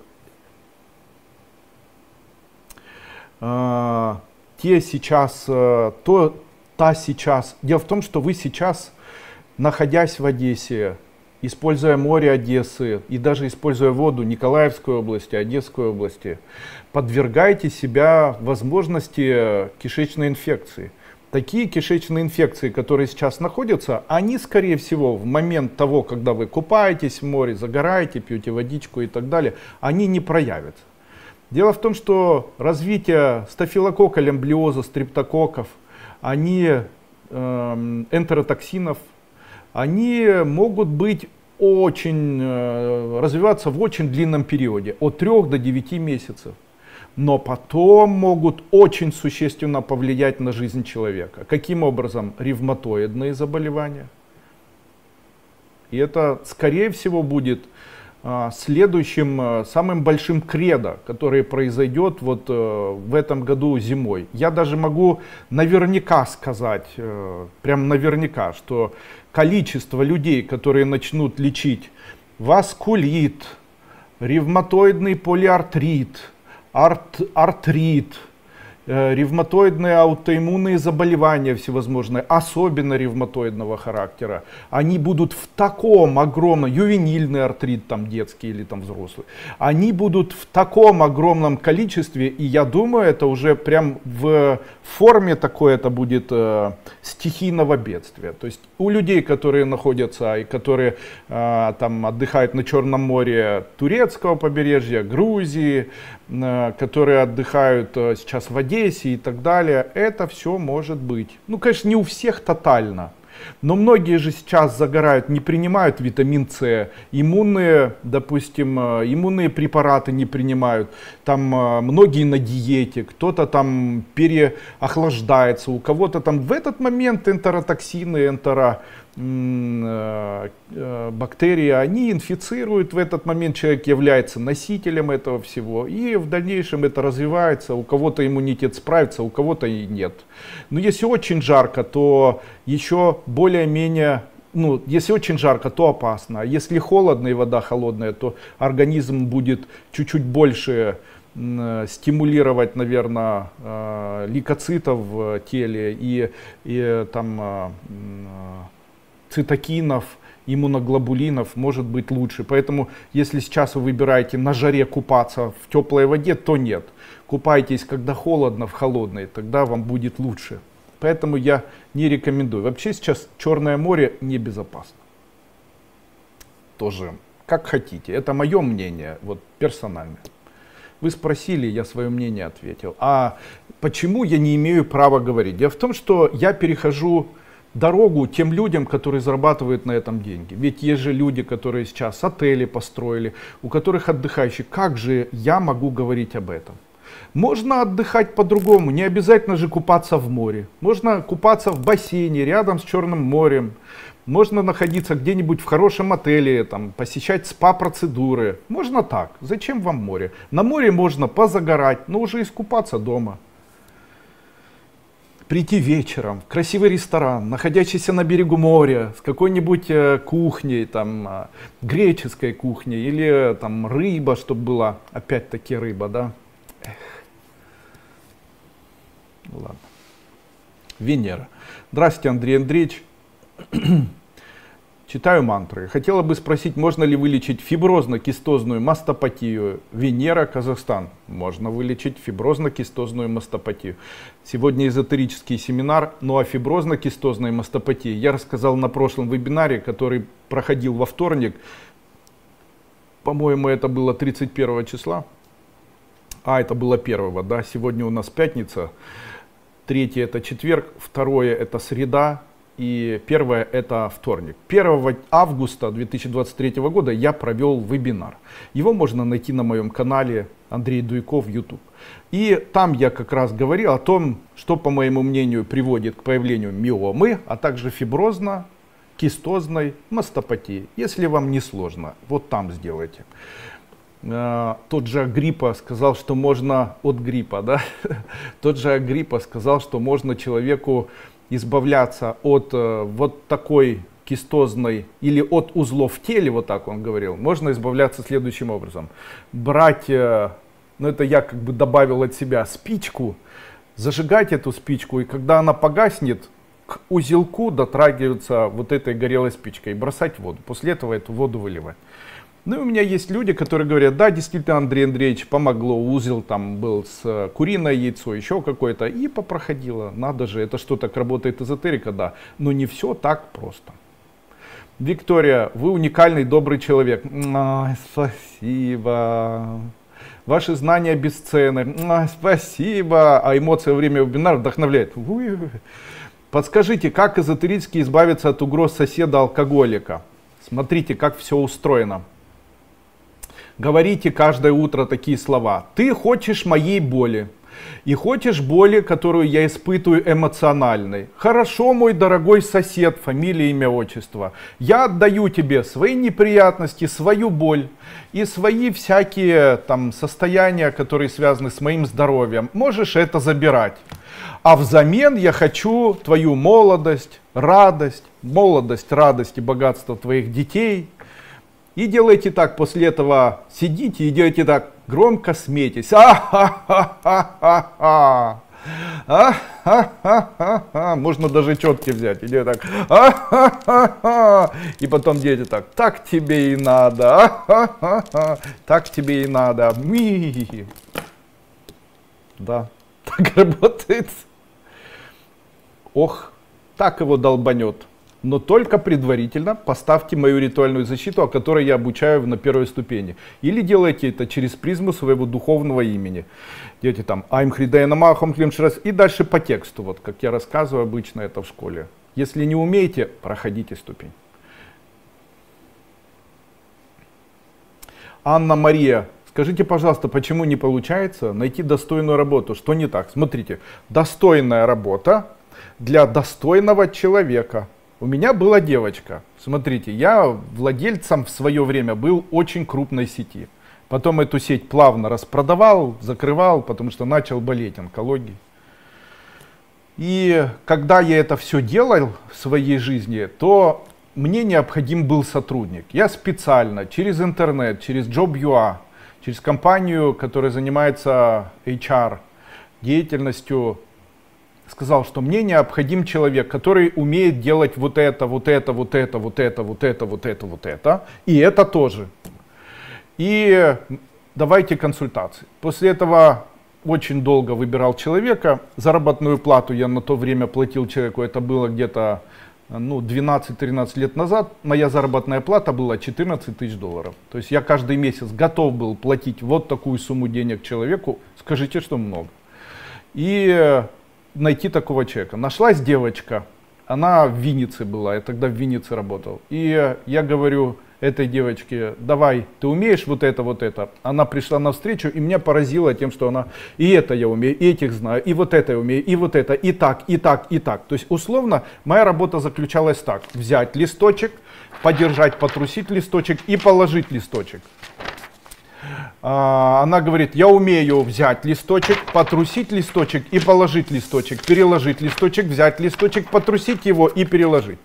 А, те сейчас, э, то, та сейчас. Дело в том, что вы сейчас, находясь в Одессе, используя море Одессы и даже используя воду Николаевской области, Одесской области, подвергаете себя возможности кишечной инфекции. Такие кишечные инфекции, которые сейчас находятся, они, скорее всего, в момент того, когда вы купаетесь в море, загораете, пьете водичку и так далее, они не проявятся. Дело в том, что развитие стафилококка, лямблиоза, стрептококков, они, э, энтеротоксинов, они могут быть очень, э, развиваться в очень длинном периоде, от 3 до 9 месяцев но потом могут очень существенно повлиять на жизнь человека. Каким образом? Ревматоидные заболевания. И это, скорее всего, будет а, следующим, а, самым большим кредо, который произойдет вот а, в этом году зимой. Я даже могу наверняка сказать, а, прям наверняка, что количество людей, которые начнут лечить васкулит, ревматоидный полиартрит, арт, артрит, э, ревматоидные аутоиммунные заболевания всевозможные, особенно ревматоидного характера, они будут в таком огромном, ювенильный артрит там детский или там взрослый, они будут в таком огромном количестве, и я думаю, это уже прям в форме такой это будет э, стихийного бедствия. То есть у людей, которые находятся и которые э, там отдыхают на Черном море турецкого побережья, Грузии, которые отдыхают э, сейчас в Одессе и так далее, это все может быть. Ну, конечно, не у всех тотально. Но многие же сейчас загорают, не принимают витамин С, иммунные, допустим, э, иммунные препараты не принимают. Там э, многие на диете, кто-то там переохлаждается, у кого-то там в этот момент энтеротоксины, энтеро Э, э, бактерии, они инфицируют в этот момент, человек является носителем этого всего, и в дальнейшем это развивается, у кого-то иммунитет справится, у кого-то и нет. Но если очень жарко, то еще более-менее ну, если очень жарко, то опасно. А если холодно и вода холодная, то организм будет чуть-чуть больше э, стимулировать, наверное, лейкоцитов в теле и, и там цитокинов, иммуноглобулинов может быть лучше. Поэтому, если сейчас вы выбираете на жаре купаться в теплой воде, то нет. Купайтесь, когда холодно, в холодной, тогда вам будет лучше. Поэтому я не рекомендую. Вообще сейчас Черное море небезопасно. Тоже, как хотите. Это мое мнение, вот персональное. Вы спросили, я свое мнение ответил. А почему я не имею права говорить? Дело в том, что я перехожу дорогу тем людям, которые зарабатывают на этом деньги. Ведь есть же люди, которые сейчас отели построили, у которых отдыхающие. Как же я могу говорить об этом? Можно отдыхать по-другому, не обязательно же купаться в море. Можно купаться в бассейне рядом с Черным морем. Можно находиться где-нибудь в хорошем отеле, там, посещать спа-процедуры. Можно так. Зачем вам море? На море можно позагорать, но уже искупаться дома прийти вечером в красивый ресторан, находящийся на берегу моря, с какой-нибудь э, кухней, там, э, греческой кухней, или там рыба, чтобы была, опять-таки рыба, да. Эх. Ладно. Венера. Здравствуйте, Андрей Андреевич. Читаю мантры. Хотела бы спросить, можно ли вылечить фиброзно-кистозную мастопатию? Венера, Казахстан. Можно вылечить фиброзно-кистозную мастопатию. Сегодня эзотерический семинар, ну а фиброзно-кистозной мастопатии я рассказал на прошлом вебинаре, который проходил во вторник. По-моему, это было 31 числа. А, это было первого, да. Сегодня у нас пятница. Третье это четверг, второе это среда, и первое это вторник. 1 августа 2023 года я провел вебинар. Его можно найти на моем канале Андрей Дуйков YouTube. И там я как раз говорил о том, что, по моему мнению, приводит к появлению миомы, а также фиброзно кистозной мастопатии. Если вам не сложно, вот там сделайте. Uh, тот же Агриппа сказал, что можно от гриппа, да? (laughs) Тот же Агриппа сказал, что можно человеку избавляться от э, вот такой кистозной или от узлов в теле, вот так он говорил, можно избавляться следующим образом. Брать, э, ну это я как бы добавил от себя, спичку, зажигать эту спичку, и когда она погаснет, к узелку дотрагиваться вот этой горелой спичкой и бросать воду. После этого эту воду выливать. Ну и у меня есть люди, которые говорят, да, действительно, Андрей Андреевич, помогло, узел там был с э, куриное яйцо, еще какое-то, и попроходило. Надо же, это что, так работает эзотерика? Да, но не все так просто. Виктория, вы уникальный, добрый человек. Ай, спасибо. Ваши знания бесценны. Ай, спасибо. А эмоции во время вебинара вдохновляют. Подскажите, как эзотерически избавиться от угроз соседа-алкоголика? Смотрите, как все устроено. Говорите каждое утро такие слова. Ты хочешь моей боли. И хочешь боли, которую я испытываю эмоциональной. Хорошо, мой дорогой сосед, фамилия, имя, отчество. Я отдаю тебе свои неприятности, свою боль и свои всякие там состояния, которые связаны с моим здоровьем. Можешь это забирать. А взамен я хочу твою молодость, радость, молодость, радость и богатство твоих детей – и делайте так, после этого сидите и делайте так, громко смейтесь. А-ха-ха-ха-ха. А-ха-ха-ха. Можно даже четки взять. Идет так. А-ха-ха-ха. И потом делайте так. Так тебе и надо. А-ха-ха-ха. Так тебе и надо. Ми. Да, (laughs) так работает. Ох, так его долбанет но только предварительно поставьте мою ритуальную защиту, о которой я обучаю на первой ступени. Или делайте это через призму своего духовного имени. Делайте там Айм Хридайна Махам Климшрас и дальше по тексту, вот как я рассказываю обычно это в школе. Если не умеете, проходите ступень. Анна Мария, скажите, пожалуйста, почему не получается найти достойную работу? Что не так? Смотрите, достойная работа для достойного человека – у меня была девочка. Смотрите, я владельцем в свое время был очень крупной сети. Потом эту сеть плавно распродавал, закрывал, потому что начал болеть онкологией. И когда я это все делал в своей жизни, то мне необходим был сотрудник. Я специально через интернет, через Job.ua, через компанию, которая занимается HR, деятельностью сказал, что мне необходим человек, который умеет делать вот это, вот это, вот это, вот это, вот это, вот это, вот это, и это тоже. И давайте консультации. После этого очень долго выбирал человека. Заработную плату я на то время платил человеку, это было где-то ну, 12-13 лет назад. Моя заработная плата была 14 тысяч долларов. То есть я каждый месяц готов был платить вот такую сумму денег человеку. Скажите, что много. И найти такого человека. Нашлась девочка, она в Виннице была, я тогда в Виннице работал. И я говорю этой девочке, давай, ты умеешь вот это, вот это. Она пришла навстречу и меня поразило тем, что она, и это я умею, и этих знаю, и вот это я умею, и вот это, и так, и так, и так. То есть условно моя работа заключалась так, взять листочек, подержать, потрусить листочек и положить листочек. А, она говорит, я умею взять листочек, потрусить листочек и положить листочек, переложить листочек, взять листочек, потрусить его и переложить.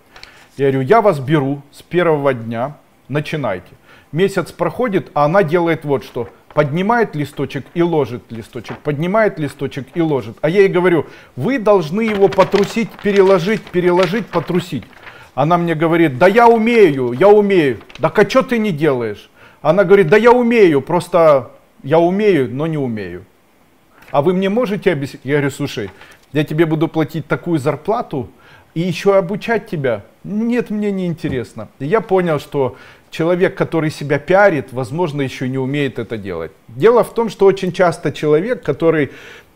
Я говорю, я вас беру с первого дня, начинайте. Месяц проходит, а она делает вот что. Поднимает листочек и ложит листочек, поднимает листочек и ложит. А я ей говорю, вы должны его потрусить, переложить, переложить, потрусить. Она мне говорит, да я умею, я умею. Да а что ты не делаешь? Она говорит, да я умею, просто я умею, но не умею. А вы мне можете объяснить? Я говорю, слушай, я тебе буду платить такую зарплату и еще обучать тебя. Нет, мне не интересно. И я понял, что человек, который себя пиарит, возможно, еще не умеет это делать. Дело в том, что очень часто человек, который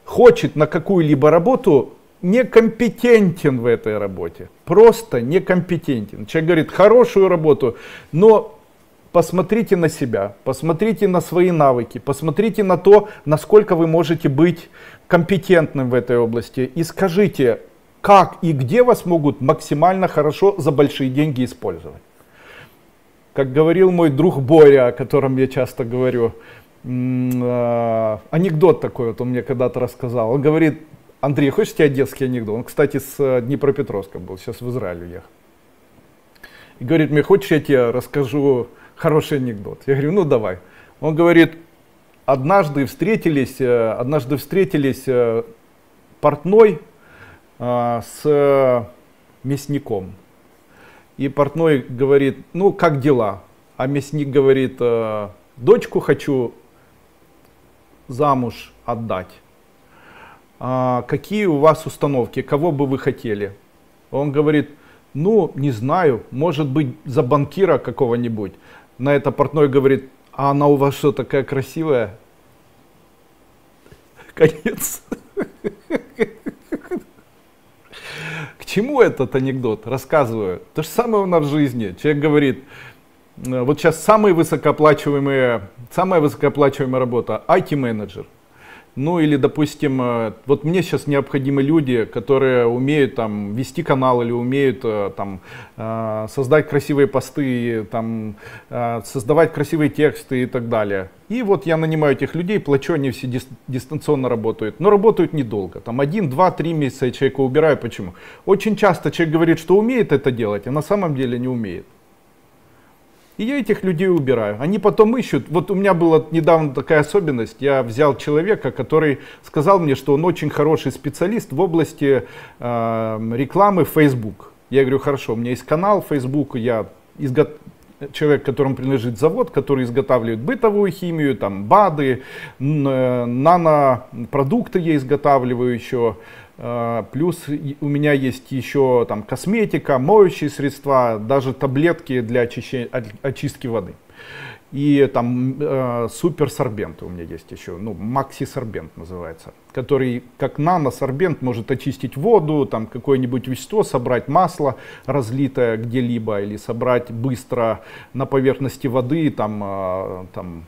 хочет на какую-либо работу, некомпетентен в этой работе. Просто некомпетентен. Человек говорит, хорошую работу, но посмотрите на себя, посмотрите на свои навыки, посмотрите на то, насколько вы можете быть компетентным в этой области и скажите, как и где вас могут максимально хорошо за большие деньги использовать. Как говорил мой друг Боря, о котором я часто говорю, э, анекдот такой вот он мне когда-то рассказал. Он говорит, Андрей, хочешь тебе детский анекдот? Он, кстати, с э, Днепропетровска был, сейчас в Израиль уехал. И говорит мне, хочешь я тебе расскажу хороший анекдот. Я говорю, ну давай. Он говорит, однажды встретились, э, однажды встретились э, портной э, с мясником. И портной говорит, ну как дела? а мясник говорит, дочку хочу замуж отдать. А какие у вас установки, кого бы вы хотели? Он говорит, ну, не знаю, может быть, за банкира какого-нибудь. На это портной говорит, а она у вас что, такая красивая? Конец. К чему этот анекдот? Рассказываю. То же самое у нас в жизни. Человек говорит, э, вот сейчас самые высокооплачиваемые, самая высокооплачиваемая работа IT-менеджер – ну или, допустим, э, вот мне сейчас необходимы люди, которые умеют там вести канал или умеют э, там э, создать красивые посты, там создавать красивые тексты и так далее. И вот я нанимаю этих людей, плачу, они все дистанционно работают. Но работают недолго. Там один, два, три месяца я человека убираю. Почему? Очень часто человек говорит, что умеет это делать, а на самом деле не умеет. И я этих людей убираю. Они потом ищут. Вот у меня была недавно такая особенность. Я взял человека, который сказал мне, что он очень хороший специалист в области э, рекламы Facebook. Я говорю, хорошо, у меня есть канал Facebook, я изго... человек, которому принадлежит завод, который изготавливает бытовую химию, там БАДы, э, нанопродукты я изготавливаю еще. А, плюс у меня есть еще там косметика, моющие средства, даже таблетки для очищения, очистки воды. И там э, суперсорбенты у меня есть еще, ну, макси-сорбент называется, который как наносорбент может очистить воду, там какое-нибудь вещество, собрать масло разлитое где-либо или собрать быстро на поверхности воды там, э, там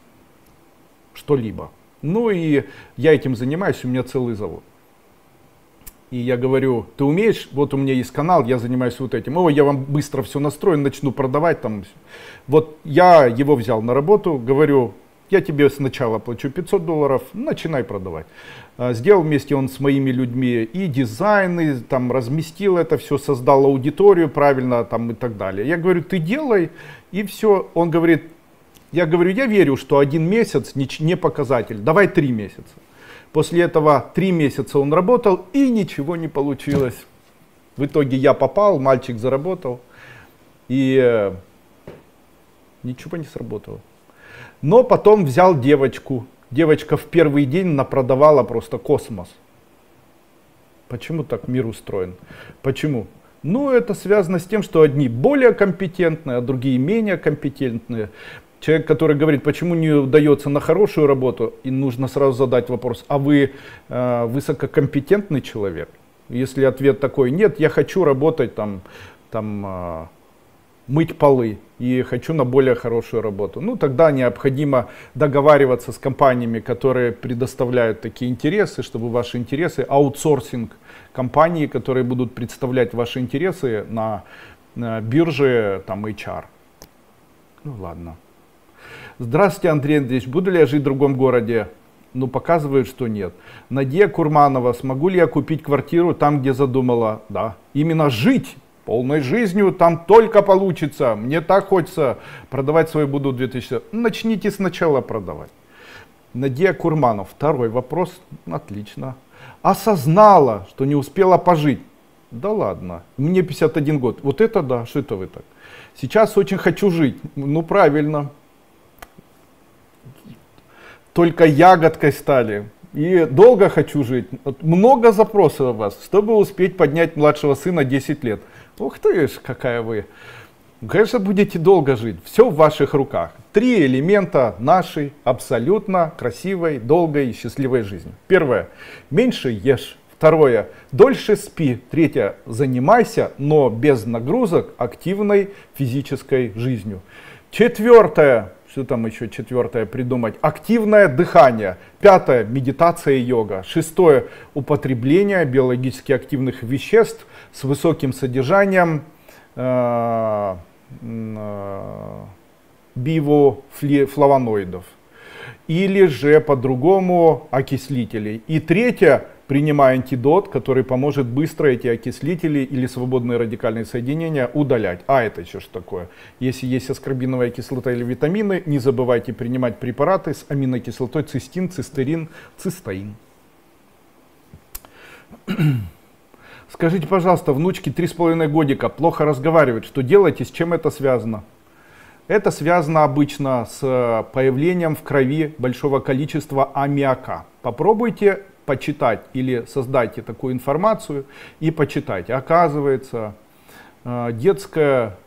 что-либо. Ну и я этим занимаюсь, у меня целый завод и я говорю, ты умеешь, вот у меня есть канал, я занимаюсь вот этим, о, я вам быстро все настрою, начну продавать там. Вот я его взял на работу, говорю, я тебе сначала плачу 500 долларов, начинай продавать. А, сделал вместе он с моими людьми и дизайны, там разместил это все, создал аудиторию правильно там и так далее. Я говорю, ты делай, и все. Он говорит, я говорю, я верю, что один месяц не показатель, давай три месяца. После этого три месяца он работал и ничего не получилось. В итоге я попал, мальчик заработал и э, ничего не сработало. Но потом взял девочку. Девочка в первый день напродавала просто космос. Почему так мир устроен? Почему? Ну, это связано с тем, что одни более компетентные, а другие менее компетентные. Человек, который говорит, почему не удается на хорошую работу, и нужно сразу задать вопрос, а вы э, высококомпетентный человек? Если ответ такой, нет, я хочу работать там, там э, мыть полы и хочу на более хорошую работу. Ну, тогда необходимо договариваться с компаниями, которые предоставляют такие интересы, чтобы ваши интересы, аутсорсинг компании, которые будут представлять ваши интересы на, на бирже там HR. Ну ладно. Здравствуйте, Андрей Андреевич, буду ли я жить в другом городе? Ну, показывают, что нет. Надия Курманова, смогу ли я купить квартиру там, где задумала? Да. Именно жить полной жизнью там только получится. Мне так хочется продавать свою буду 2000. Начните сначала продавать. Надия Курманов, второй вопрос. Отлично. Осознала, что не успела пожить. Да ладно, мне 51 год. Вот это да, что это вы так? Сейчас очень хочу жить. Ну правильно, только ягодкой стали. И долго хочу жить. Много запросов у вас, чтобы успеть поднять младшего сына 10 лет. Ух ты ж, какая вы. Конечно, будете долго жить. Все в ваших руках. Три элемента нашей абсолютно красивой, долгой и счастливой жизни. Первое. Меньше ешь. Второе. Дольше спи. Третье. Занимайся, но без нагрузок, активной физической жизнью. Четвертое что там еще четвертое придумать? Активное дыхание. Пятое, медитация и йога. Шестое, употребление биологически активных веществ с высоким содержанием э, э, бивофлавоноидов. Или же по-другому окислителей. И третье, принимая антидот, который поможет быстро эти окислители или свободные радикальные соединения удалять. А это еще что такое? Если есть аскорбиновая кислота или витамины, не забывайте принимать препараты с аминокислотой цистин, цистерин, цистеин. (clears throat) Скажите, пожалуйста, внучки 3,5 годика плохо разговаривают. Что делать и с чем это связано? Это связано обычно с появлением в крови большого количества аммиака. Попробуйте почитать или создайте такую информацию и почитайте. Оказывается, э, детская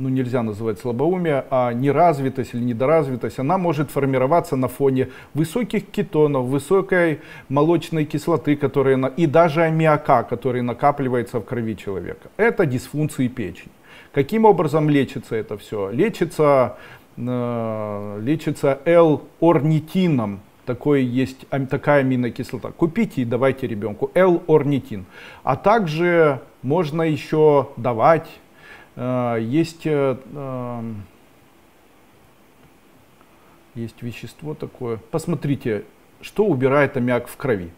ну нельзя называть слабоумие, а неразвитость или недоразвитость, она может формироваться на фоне высоких кетонов, высокой молочной кислоты, которые на, и даже аммиака, который накапливается в крови человека. Это дисфункции печени. Каким образом лечится это все? Лечится, э, лечится L-орнитином, такой есть такая аминокислота. Купите и давайте ребенку L-орнитин. А также можно еще давать Э, есть, э, эм, есть вещество такое. Посмотрите, что убирает аммиак в крови.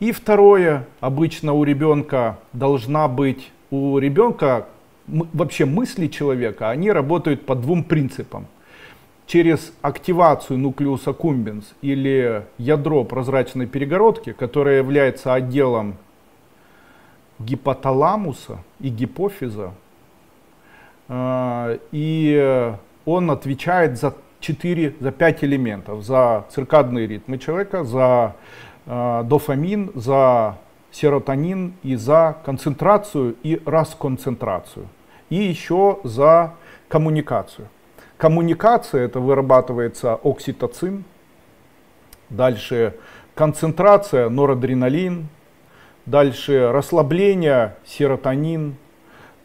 И второе, обычно у ребенка должна быть, у ребенка вообще мысли человека, они работают по двум принципам. Через активацию нуклеуса кумбенс или ядро прозрачной перегородки, которое является отделом гипоталамуса и гипофиза. А, и он отвечает за 4, за 5 элементов. За циркадные ритмы человека, за а, дофамин, за серотонин и за концентрацию и расконцентрацию. И еще за коммуникацию. Коммуникация это вырабатывается окситоцин. Дальше концентрация норадреналин, Дальше расслабление, серотонин,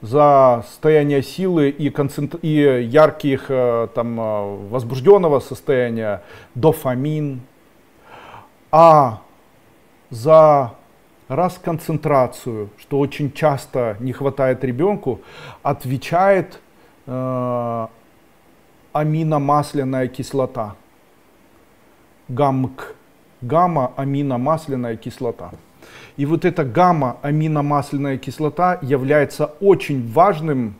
за состояние силы и, концентр... и ярких э, там, э, возбужденного состояния, дофамин. А за расконцентрацию, что очень часто не хватает ребенку, отвечает э, аминомасляная кислота. ГАМК. Гамма-аминомасляная кислота. И вот эта гамма-аминомасляная кислота является очень важным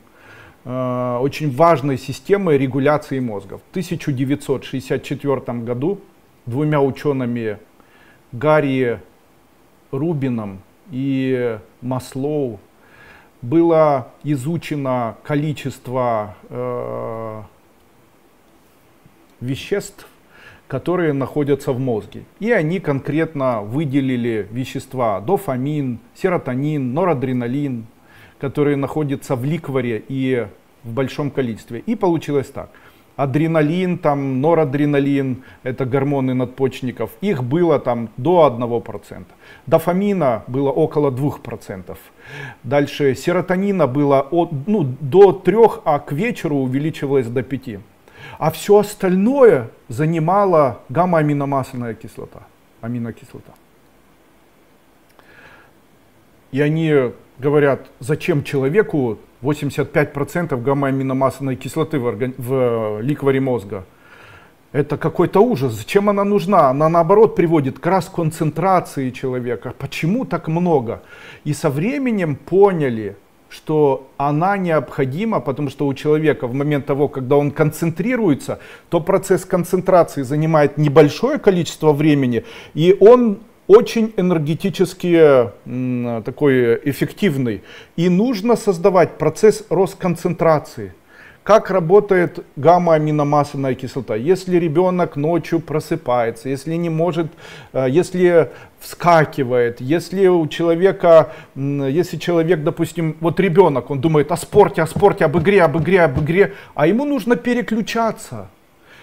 э, очень важной системой регуляции мозга. В 1964 году двумя учеными Гарри Рубином и Маслоу было изучено количество э, веществ, которые находятся в мозге. И они конкретно выделили вещества дофамин, серотонин, норадреналин, которые находятся в ликворе и в большом количестве. И получилось так. Адреналин, там, норадреналин, это гормоны надпочечников, их было там до 1%. Дофамина было около 2%. Дальше серотонина было от, ну, до 3, а к вечеру увеличивалось до 5% а все остальное занимала гамма-аминомасляная кислота, аминокислота. И они говорят, зачем человеку 85% гамма-аминомасляной кислоты в, орган... в ликваре мозга. Это какой-то ужас. Зачем она нужна? Она наоборот приводит к расконцентрации человека. Почему так много? И со временем поняли, что она необходима, потому что у человека в момент того, когда он концентрируется, то процесс концентрации занимает небольшое количество времени, и он очень энергетически такой эффективный. И нужно создавать процесс росконцентрации. Как работает гамма-аминомасляная кислота? Если ребенок ночью просыпается, если не может, э, если вскакивает, если у человека, если человек, допустим, вот ребенок, он думает о спорте, о спорте, об игре, об игре, об игре, а ему нужно переключаться.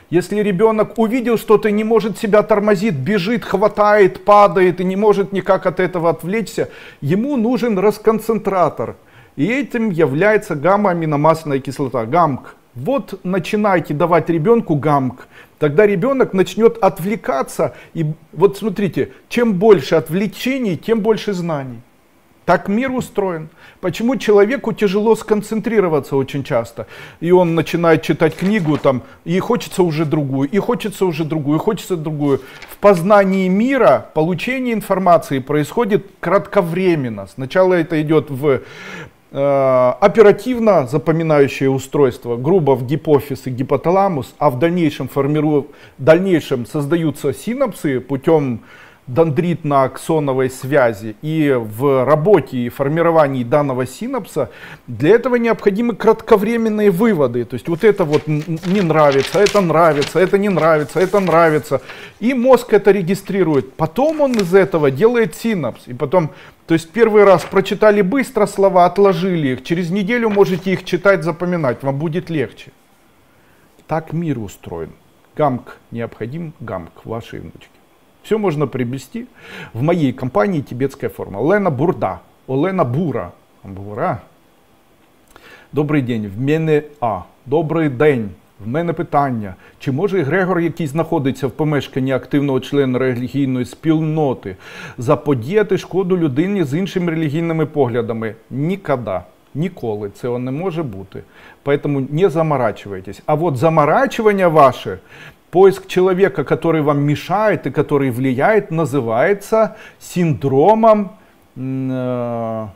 Если ребенок увидел что-то и не может себя тормозить, бежит, хватает, падает и не может никак от этого отвлечься, ему нужен расконцентратор – и этим является гамма-аминомасляная кислота, ГАМК. Вот начинайте давать ребенку ГАМК, тогда ребенок начнет отвлекаться. И вот смотрите, чем больше отвлечений, тем больше знаний. Так мир устроен. Почему человеку тяжело сконцентрироваться очень часто? И он начинает читать книгу, там, и хочется уже другую, и хочется уже другую, и хочется другую. В познании мира получение информации происходит кратковременно. Сначала это идет в оперативно запоминающее устройство, грубо в гипофиз и гипоталамус, а в дальнейшем, формиру... в дальнейшем создаются синапсы путем дендритно-аксоновой связи и в работе и формировании данного синапса, для этого необходимы кратковременные выводы. То есть вот это вот не нравится, это нравится, это не нравится, это нравится. И мозг это регистрирует. Потом он из этого делает синапс. И потом, то есть первый раз прочитали быстро слова, отложили их. Через неделю можете их читать, запоминать, вам будет легче. Так мир устроен. Гамк необходим, гамк вашей внучке. Все можно приобрести в моей компании тибетская форма. Лена Бурда, Олена Бура. Бура. Добрий день, в мене А. Добрий день. В мене питання, чи може Грегор, який знаходиться в помешканні активного члена релігійної спільноти, заподіяти шкоду людині з іншими релігійними поглядами? Ніколи. Ніколи цього не може бути. Поэтому не заморачивайтесь. А вот заморачивание ваше Поиск человека, который вам мешает и который влияет, называется синдромом э,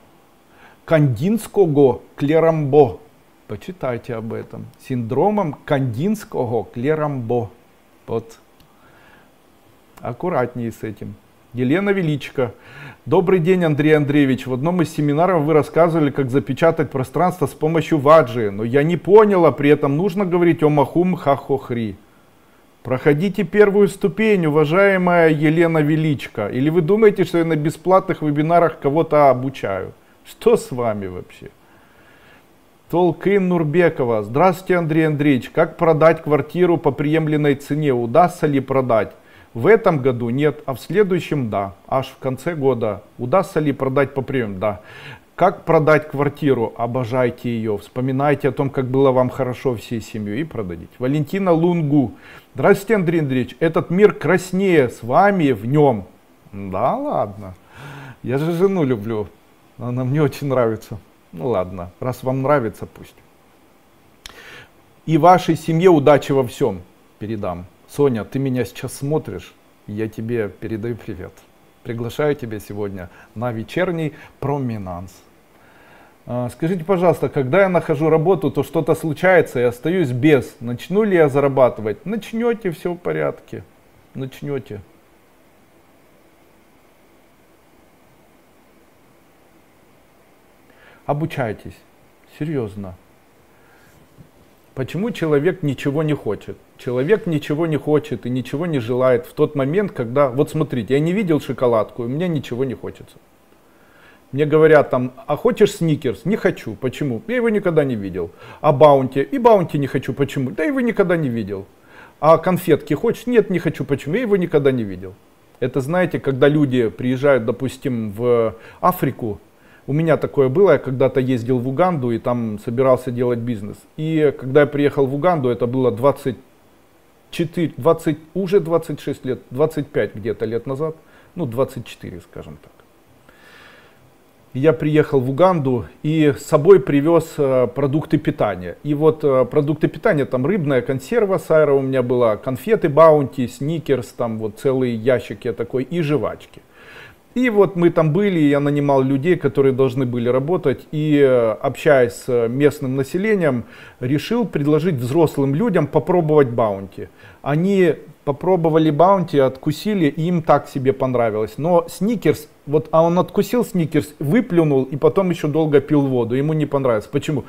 кандинского клерамбо. Почитайте об этом. Синдромом кандинского клерамбо. Вот. Аккуратнее с этим. Елена Величко. Добрый день, Андрей Андреевич. В одном из семинаров вы рассказывали, как запечатать пространство с помощью ваджи. Но я не поняла, при этом нужно говорить о махум хахохри. Проходите первую ступень, уважаемая Елена Величко. Или вы думаете, что я на бесплатных вебинарах кого-то обучаю? Что с вами вообще? Толкын Нурбекова. Здравствуйте, Андрей Андреевич. Как продать квартиру по приемлемой цене? Удастся ли продать? В этом году нет, а в следующем да. Аж в конце года. Удастся ли продать по приему? Да. Как продать квартиру? Обожайте ее. Вспоминайте о том, как было вам хорошо всей семьей и продадите. Валентина Лунгу. Здравствуйте, Андрей Андреевич. Этот мир краснее с вами в нем. Да ладно. Я же жену люблю. Она мне очень нравится. Ну ладно, раз вам нравится, пусть. И вашей семье удачи во всем передам. Соня, ты меня сейчас смотришь, я тебе передаю привет. Приглашаю тебя сегодня на вечерний проминанс. А, скажите, пожалуйста, когда я нахожу работу, то что-то случается и остаюсь без. Начну ли я зарабатывать? Начнете, все в порядке. Начнете. Обучайтесь. Серьезно. Почему человек ничего не хочет? Человек ничего не хочет и ничего не желает в тот момент, когда... Вот смотрите, я не видел шоколадку, и мне ничего не хочется. Мне говорят там, а хочешь сникерс? Не хочу. Почему? Я его никогда не видел. А баунти? И баунти не хочу. Почему? Да его никогда не видел. А конфетки хочешь? Нет, не хочу. Почему? Я его никогда не видел. Это знаете, когда люди приезжают, допустим, в Африку, у меня такое было, я когда-то ездил в Уганду и там собирался делать бизнес. И когда я приехал в Уганду, это было 24, 20, уже 26 лет, 25 где-то лет назад, ну 24, скажем так. Я приехал в Уганду и с собой привез э, продукты питания. И вот э, продукты питания, там рыбная консерва сайра у меня была, конфеты баунти, сникерс, там вот целый ящик я такой и жвачки. И вот мы там были, я нанимал людей, которые должны были работать, и э, общаясь с местным населением, решил предложить взрослым людям попробовать баунти. Они попробовали баунти, откусили, и им так себе понравилось. Но сникерс, вот а он откусил сникерс, выплюнул и потом еще долго пил воду. Ему не понравилось. Почему?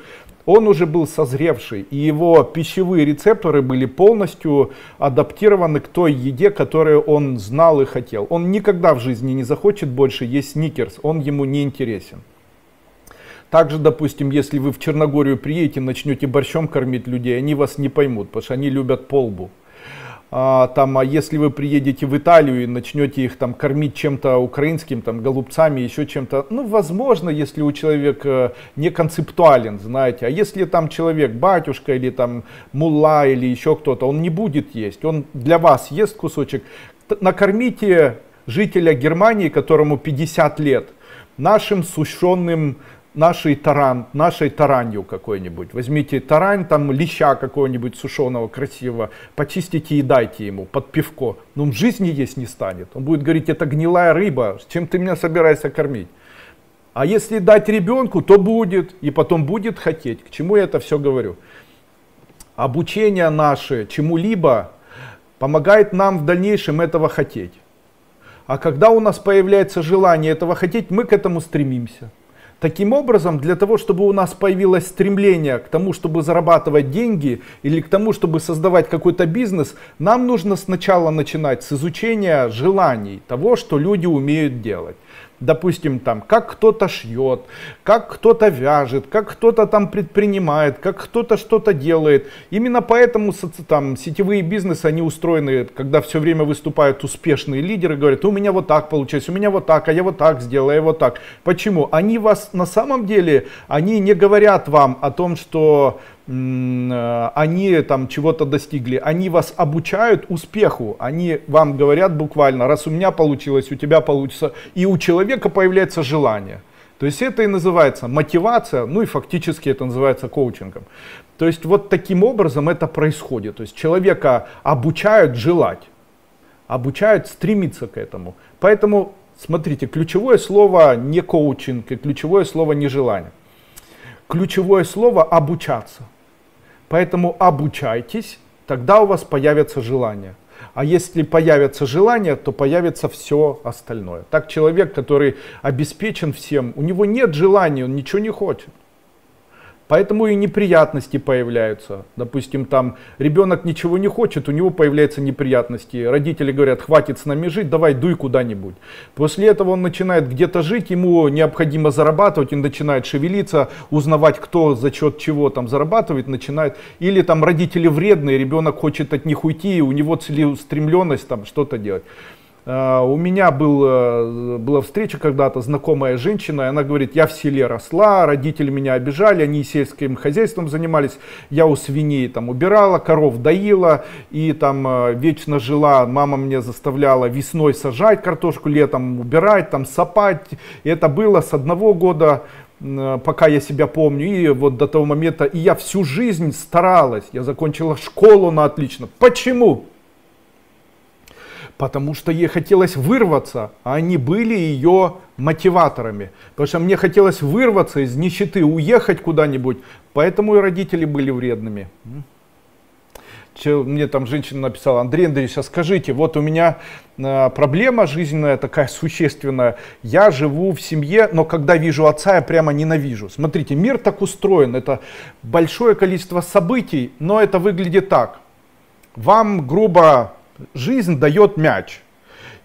Он уже был созревший, и его пищевые рецепторы были полностью адаптированы к той еде, которую он знал и хотел. Он никогда в жизни не захочет больше есть сникерс, он ему не интересен. Также, допустим, если вы в Черногорию приедете, начнете борщом кормить людей, они вас не поймут, потому что они любят полбу там, а если вы приедете в Италию и начнете их там кормить чем-то украинским, там, голубцами, еще чем-то, ну, возможно, если у человека не концептуален, знаете, а если там человек, батюшка или там мулла или еще кто-то, он не будет есть, он для вас ест кусочек, накормите жителя Германии, которому 50 лет, нашим сушеным нашей таран, нашей таранью какой-нибудь. Возьмите тарань, там леща какого-нибудь сушеного, красивого, почистите и дайте ему под пивко. Но он в жизни есть не станет. Он будет говорить, это гнилая рыба, чем ты меня собираешься кормить? А если дать ребенку, то будет, и потом будет хотеть. К чему я это все говорю? Обучение наше чему-либо помогает нам в дальнейшем этого хотеть. А когда у нас появляется желание этого хотеть, мы к этому стремимся. Таким образом, для того, чтобы у нас появилось стремление к тому, чтобы зарабатывать деньги или к тому, чтобы создавать какой-то бизнес, нам нужно сначала начинать с изучения желаний, того, что люди умеют делать допустим, там, как кто-то шьет, как кто-то вяжет, как кто-то там предпринимает, как кто-то что-то делает. Именно поэтому там сетевые бизнесы, они устроены, когда все время выступают успешные лидеры, говорят, у меня вот так получилось, у меня вот так, а я вот так сделал, а я вот так. Почему? Они вас на самом деле, они не говорят вам о том, что они там чего-то достигли, они вас обучают успеху, они вам говорят буквально, раз у меня получилось, у тебя получится, и у человека появляется желание. То есть это и называется мотивация, ну и фактически это называется коучингом. То есть вот таким образом это происходит. То есть человека обучают желать, обучают стремиться к этому. Поэтому, смотрите, ключевое слово не коучинг и ключевое слово не желание. Ключевое слово обучаться. Поэтому обучайтесь, тогда у вас появится желание. А если появится желание, то появится все остальное. Так человек, который обеспечен всем, у него нет желания, он ничего не хочет. Поэтому и неприятности появляются. Допустим, там ребенок ничего не хочет, у него появляются неприятности. Родители говорят, хватит с нами жить, давай дуй куда-нибудь. После этого он начинает где-то жить, ему необходимо зарабатывать, он начинает шевелиться, узнавать, кто за счет чего там зарабатывает, начинает. Или там родители вредные, ребенок хочет от них уйти, у него целеустремленность там что-то делать. А, у меня был, э, была встреча когда-то, знакомая женщина, и она говорит, я в селе росла, родители меня обижали, они сельским хозяйством занимались, я у свиней там убирала, коров доила, и там э, вечно жила, мама мне заставляла весной сажать картошку, летом убирать, там сапать, и это было с одного года э, пока я себя помню, и вот до того момента, и я всю жизнь старалась, я закончила школу на отлично. Почему? Потому что ей хотелось вырваться, а они были ее мотиваторами. Потому что мне хотелось вырваться из нищеты, уехать куда-нибудь, поэтому и родители были вредными. Мне там женщина написала, Андрей Андреевич, а скажите, вот у меня э, проблема жизненная такая существенная. Я живу в семье, но когда вижу отца, я прямо ненавижу. Смотрите, мир так устроен, это большое количество событий, но это выглядит так. Вам грубо жизнь дает мяч.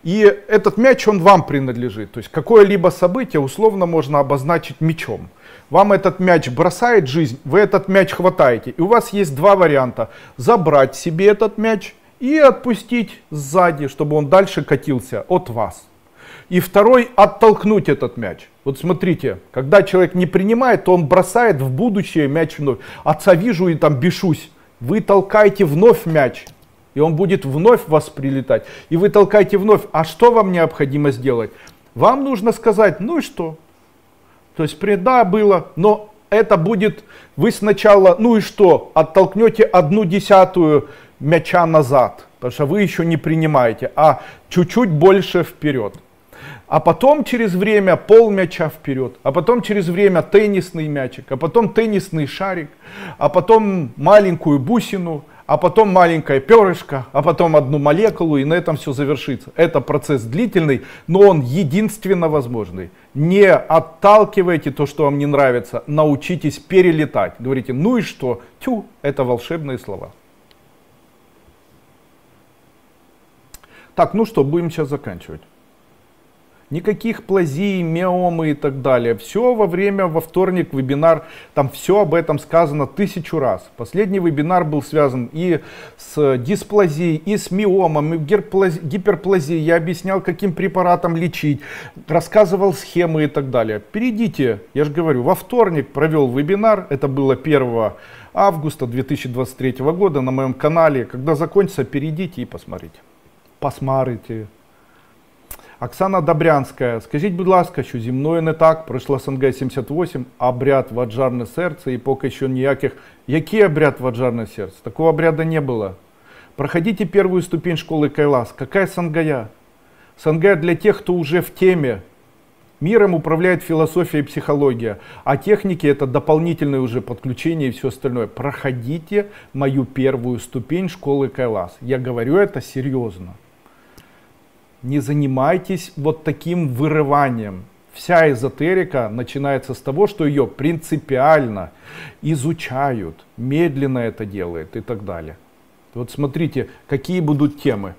И этот мяч, он вам принадлежит. То есть какое-либо событие условно можно обозначить мячом. Вам этот мяч бросает жизнь, вы этот мяч хватаете. И у вас есть два варианта. Забрать себе этот мяч и отпустить сзади, чтобы он дальше катился от вас. И второй, оттолкнуть этот мяч. Вот смотрите, когда человек не принимает, то он бросает в будущее мяч вновь. Отца вижу и там бешусь. Вы толкаете вновь мяч и он будет вновь вас прилетать. И вы толкаете вновь. А что вам необходимо сделать? Вам нужно сказать, ну и что? То есть, да, было, но это будет, вы сначала, ну и что, оттолкнете одну десятую мяча назад, потому что вы еще не принимаете, а чуть-чуть больше вперед. А потом через время пол мяча вперед, а потом через время теннисный мячик, а потом теннисный шарик, а потом маленькую бусину, а потом маленькое перышко, а потом одну молекулу, и на этом все завершится. Это процесс длительный, но он единственно возможный. Не отталкивайте то, что вам не нравится, научитесь перелетать. Говорите, ну и что? Тю, это волшебные слова. Так, ну что, будем сейчас заканчивать. Никаких плазий, миомы и так далее. Все во время, во вторник вебинар, там все об этом сказано тысячу раз. Последний вебинар был связан и с дисплазией, и с миомом, и гиперплазией. Я объяснял, каким препаратом лечить, рассказывал схемы и так далее. Перейдите, я же говорю, во вторник провел вебинар, это было 1 августа 2023 года на моем канале. Когда закончится, перейдите и посмотрите. Посмотрите. Оксана Добрянська, скажіть, будь ласка, що зі мною не так, пройшла СНГ 78, обряд ваджарне серце і поки що ніяких. Який обряд ваджарне сердце? Такого обряда не было. Проходите первую ступень школы Кайлас. Какая сангая? Сангая для тех, кто уже в теме. Миром управляет философия и психология, а техники это дополнительное уже подключение и все остальное. Проходите мою первую ступень школы Кайлас. Я говорю это серьезно. не занимайтесь вот таким вырыванием. Вся эзотерика начинается с того, что ее принципиально изучают, медленно это делает и так далее. Вот смотрите, какие будут темы.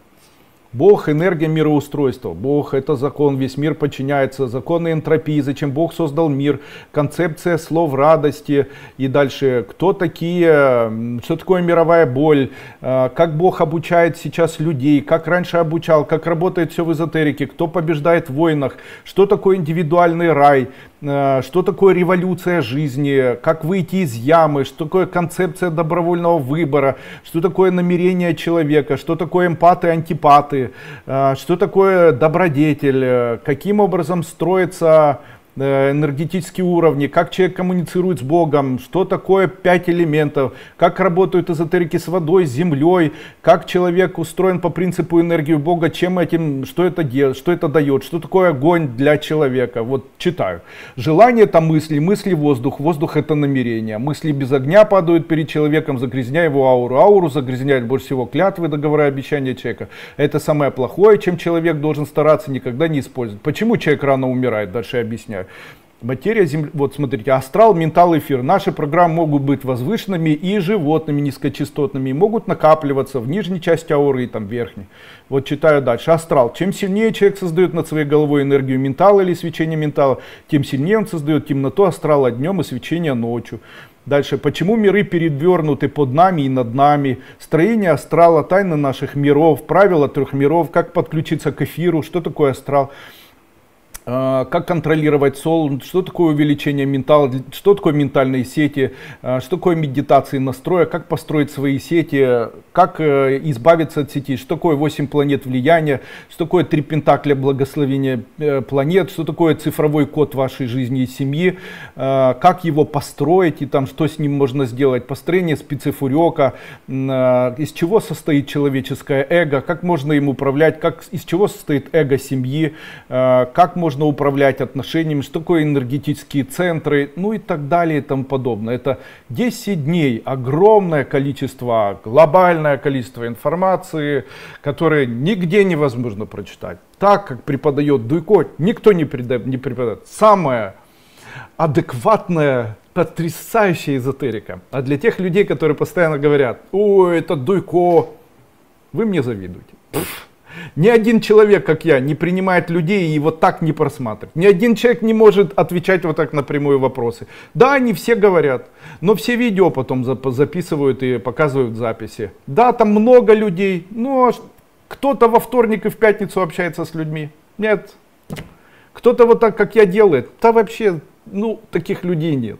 Бог – энергия мироустройства. Бог – это закон, весь мир подчиняется. Законы энтропии, зачем Бог создал мир. Концепция слов радости. И дальше, кто такие, что такое мировая боль. А, как Бог обучает сейчас людей, как раньше обучал, как работает все в эзотерике, кто побеждает в войнах, что такое индивидуальный рай. Э, что такое революция жизни, как выйти из ямы, что такое концепция добровольного выбора, что такое намерение человека, что такое эмпаты, антипаты, э, что такое добродетель, э, каким образом строится энергетические уровни, как человек коммуницирует с Богом, что такое пять элементов, как работают эзотерики с водой, с землей, как человек устроен по принципу энергии Бога, чем этим, что это делает, что это дает, что такое огонь для человека. Вот читаю. Желание это мысли, мысли воздух, воздух это намерение. Мысли без огня падают перед человеком, загрязняя его ауру. Ауру загрязняет больше всего клятвы, договора, обещания человека. Это самое плохое, чем человек должен стараться никогда не использовать. Почему человек рано умирает? Дальше я объясняю. Материя Земли, вот смотрите, астрал, ментал, эфир. Наши программы могут быть возвышенными и животными, низкочастотными, могут накапливаться в нижней части ауры и там верхней. Вот читаю дальше. Астрал. Чем сильнее человек создает над своей головой энергию ментала или свечение ментала, тем сильнее он создает темноту астрала днем и свечение ночью. Дальше. Почему миры перевернуты под нами и над нами? Строение астрала, тайны наших миров, правила трех миров, как подключиться к эфиру, что такое астрал? А, как контролировать сон, что такое увеличение ментала, что такое ментальные сети, а, что такое медитации настроя, как построить свои сети, как э, избавиться от сети, что такое 8 планет влияния, что такое три пентакля благословения э, планет, что такое цифровой код вашей жизни и семьи, а, как его построить? И там что с ним можно сделать, построение специфурека, из чего состоит человеческое эго, как можно им управлять, как, из чего состоит эго семьи, как можно можно управлять отношениями, что такое энергетические центры, ну и так далее и тому подобное. Это 10 дней, огромное количество, глобальное количество информации, которое нигде невозможно прочитать. Так, как преподает Дуйко, никто не, преподает. Не преподает. Самое адекватная, потрясающая эзотерика. А для тех людей, которые постоянно говорят, ой, это Дуйко, вы мне завидуете. Пфф. Ни один человек, как я, не принимает людей и вот так не просматривает. Ни один человек не может отвечать вот так на прямые вопросы. Да, они все говорят, но все видео потом записывают и показывают записи. Да, там много людей, но кто-то во вторник и в пятницу общается с людьми. Нет. Кто-то вот так, как я, делает. Да вообще, ну, таких людей нет.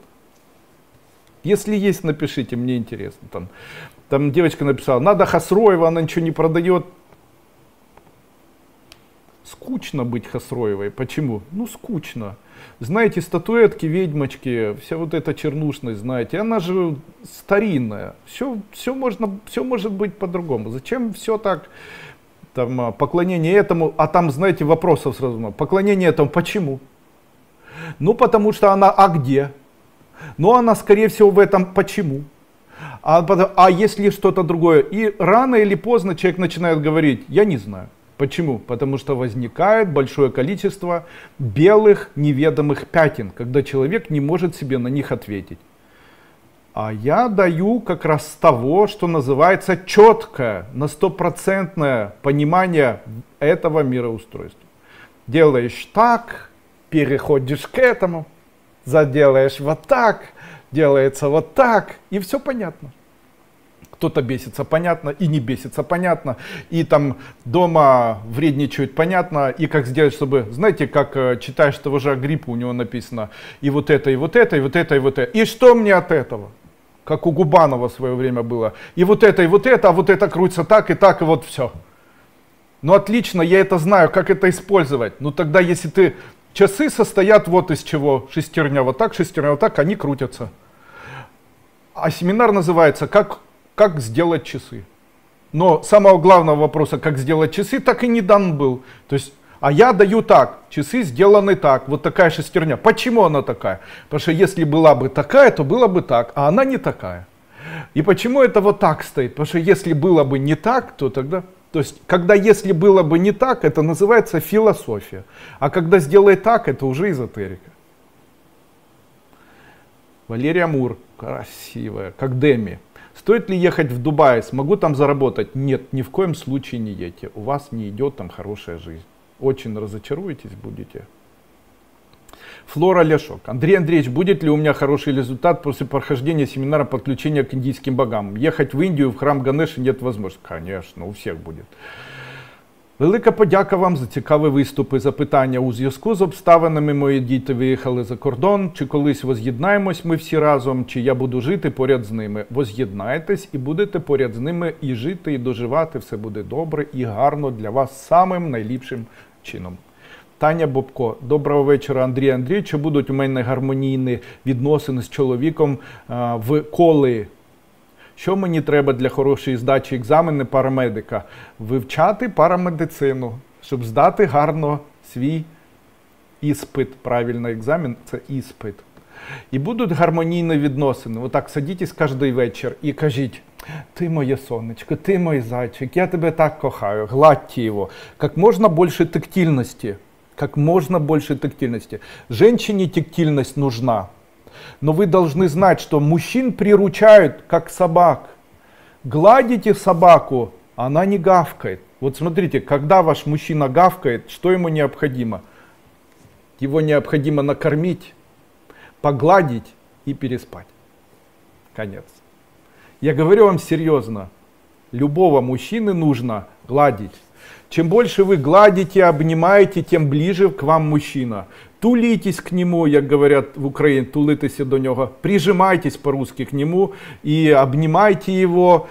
Если есть, напишите, мне интересно. Там, там девочка написала, надо Хасроева, она ничего не продает скучно быть Хасроевой. Почему? Ну, скучно. Знаете, статуэтки, ведьмочки, вся вот эта чернушность, знаете, она же старинная. Все, все, можно, все может быть по-другому. Зачем все так, там, а, поклонение этому, а там, знаете, вопросов сразу много. Поклонение этому, почему? Ну, потому что она, а где? Ну, она, скорее всего, в этом почему? А, а если что-то другое? И рано или поздно человек начинает говорить, я не знаю. Почему? Потому что возникает большое количество белых неведомых пятен, когда человек не может себе на них ответить. А я даю как раз того, что называется четкое, на стопроцентное понимание этого мироустройства. Делаешь так, переходишь к этому, заделаешь вот так, делается вот так, и все понятно кто-то бесится, понятно, и не бесится, понятно, и там дома вредничают, понятно, и как сделать, чтобы, знаете, как э, читаешь того же Агриппа, у него написано, и вот это, и вот это, и вот это, и вот это, и что мне от этого? Как у Губанова в свое время было, и вот это, и вот это, а вот это крутится так, и так, и вот все. Ну отлично, я это знаю, как это использовать. Ну тогда, если ты... Часы состоят вот из чего. Шестерня вот так, шестерня вот так, они крутятся. А семинар называется «Как как сделать часы. Но самого главного вопроса, как сделать часы, так и не дан был. То есть, а я даю так, часы сделаны так, вот такая шестерня. Почему она такая? Потому что если была бы такая, то было бы так, а она не такая. И почему это вот так стоит? Потому что если было бы не так, то тогда То есть, когда если было бы не так, это называется философия. А когда сделай так, это уже эзотерика. Валерия Мур, красивая, как Деми. Стоит ли ехать в Дубай? Смогу там заработать? Нет, ни в коем случае не едьте. У вас не идет там хорошая жизнь. Очень разочаруетесь будете. Флора Лешок. Андрей Андреевич, будет ли у меня хороший результат после прохождения семинара подключения к индийским богам? Ехать в Індію, в храм Ганеши нет возможности. Конечно, у всех будет. Велика подяка вам за цікаві виступи, запитання у зв'язку з обставинами. Мої діти виїхали за кордон. Чи колись воз'єднаємось ми всі разом, чи я буду жити поряд з ними? Воз'єднаєтесь і будете поряд з ними і жити, і доживати. Все буде добре і гарно для вас самим найліпшим чином. Таня Бобко, доброго вечора, Андрій Андрій. Чи будуть у мене гармонійні відносини з чоловіком в коли? Що мені треба для хорошої здачі екзамену парамедика? Вивчати парамедицину, щоб здати гарно свій іспит. Правильно, екзамен це іспит. І будуть гармонійні відносини. Отак садітесь кожен вечір і кажіть. Ты моє сонечко, ты мой зайчик, я тебе так кохаю, гладьте его. Как можно больше тактильности, как можно больше тактильности. Женщине тактильность нужна, но вы должны знать, что мужчин приручают как собак. Гладите собаку, она не гавкает. Вот смотрите, когда ваш мужчина гавкает, что ему необходимо? Его необходимо накормить, погладить и переспать. Конец. Я говорю вам серьезно, любого мужчины нужно гладить. Чем больше вы гладите, обнимаете, тем ближе к вам мужчина. Тулитесь к нему, як говорят в Украине, тулитеся до него, прижимайтесь по-русски к нему и обнимайте его.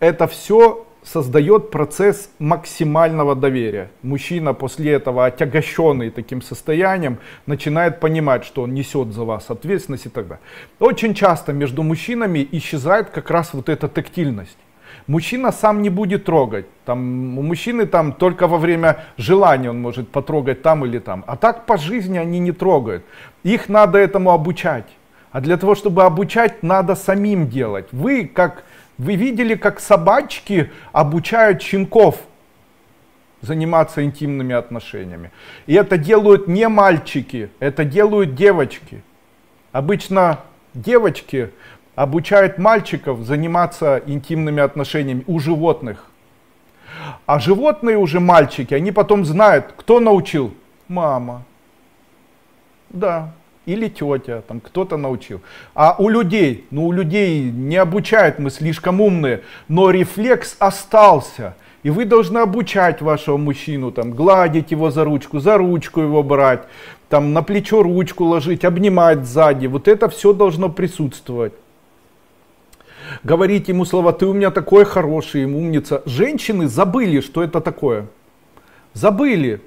Это все создает процесс максимального доверия. Мужчина после этого, отягощенный таким состоянием, начинает понимать, что он несет за вас ответственность и так далее. Очень часто между мужчинами исчезает как раз вот эта тактильность. Мужчина сам не будет трогать. Там, у мужчины там только во время желания он может потрогать там или там. А так по жизни они не трогают. Их надо этому обучать. А для того, чтобы обучать, надо самим делать. Вы как вы видели, как собачки обучают щенков заниматься интимными отношениями. И это делают не мальчики, это делают девочки. Обычно девочки обучают мальчиков заниматься интимными отношениями у животных. А животные уже мальчики, они потом знают, кто научил? Мама. Да, или тетя, там кто-то научил. А у людей, ну у людей не обучают, мы слишком умные, но рефлекс остался. И вы должны обучать вашего мужчину, там, гладить его за ручку, за ручку его брать, там, на плечо ручку ложить, обнимать сзади. Вот это все должно присутствовать. Говорить ему слова, ты у меня такой хороший, умница. Женщины забыли, что это такое. Забыли.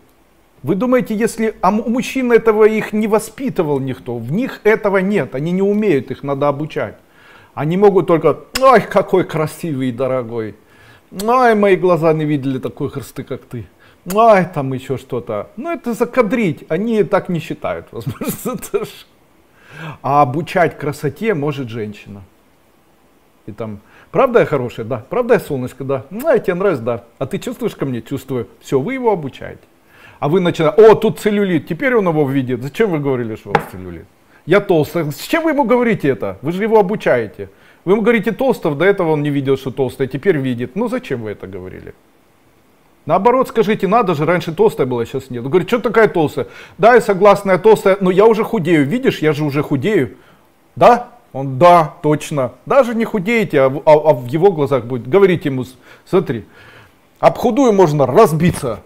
Вы думаете, если а мужчин этого их не воспитывал никто, в них этого нет, они не умеют, их надо обучать. Они могут только, ой, какой красивый и дорогой, ой, мои глаза не видели такой хрсты, как ты, ой, там еще что-то. Ну, это закадрить, они так не считают, (laughs) возможно. А обучать красоте может женщина. И там, правда я хорошая? Да. Правда я солнышко? Да. Ну, а тебе нравится? Да. А ты чувствуешь ко мне? Чувствую. Все, вы его обучаете. А вы начинаете, о, тут целлюлит, теперь он его видит. Зачем вы говорили, что у вас целлюлит? Я толстый. С чем вы ему говорите это? Вы же его обучаете. Вы ему говорите толстов, до этого он не видел, что толстый, а теперь видит. Ну зачем вы это говорили? Наоборот, скажите, надо же, раньше толстая была, сейчас нет. Он говорит, что такая толстая? Да, я согласна, я толстая, но я уже худею. Видишь, я же уже худею. Да? Он, да, точно. Даже не худеете, а, а, а в его глазах будет. Говорите ему, смотри, об худую можно разбиться.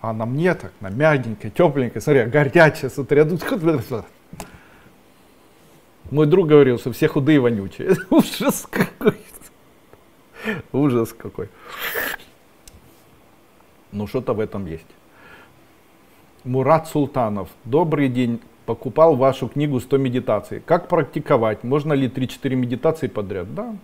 А на мне так, на мягенькой, тепленькой, смотри, горячая, смотри. Мой друг говорил, что все худые вонючие. (laughs) Ужас какой. Ужас какой. Ну что-то в этом есть. Мурат Султанов. Добрый день. Покупал вашу книгу 100 медитаций. Как практиковать? Можно ли 3-4 медитации подряд? Да.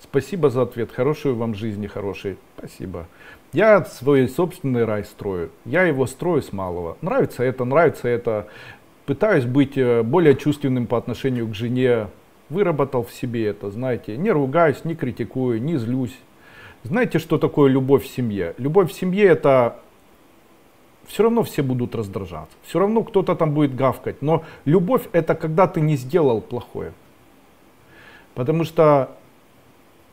Спасибо за ответ. Хорошей вам жизни, хорошей. Спасибо. Я свой собственный рай строю. Я его строю с малого. Нравится это, нравится это. Пытаюсь быть э, более чувственным по отношению к жене. Выработал в себе это, знаете. Не ругаюсь, не критикую, не злюсь. Знаете, что такое любовь в семье? Любовь в семье это все равно все будут раздражаться. Все равно кто-то там будет гавкать. Но любовь это когда ты не сделал плохое. Потому что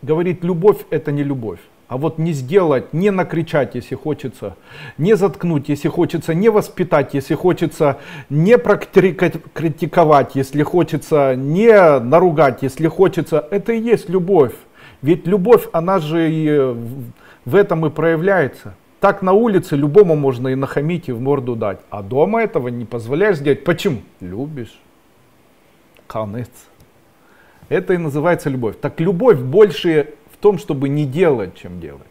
говорит любовь это не любовь. А вот не сделать, не накричать, если хочется, не заткнуть, если хочется, не воспитать, если хочется, не критиковать, если хочется, не наругать, если хочется, это и есть любовь. Ведь любовь, она же и в этом и проявляется. Так на улице любому можно и нахамить, и в морду дать. А дома этого не позволяешь сделать. Почему? Любишь. Конец. Это и называется любовь. Так любовь больше том, чтобы не делать, чем делать.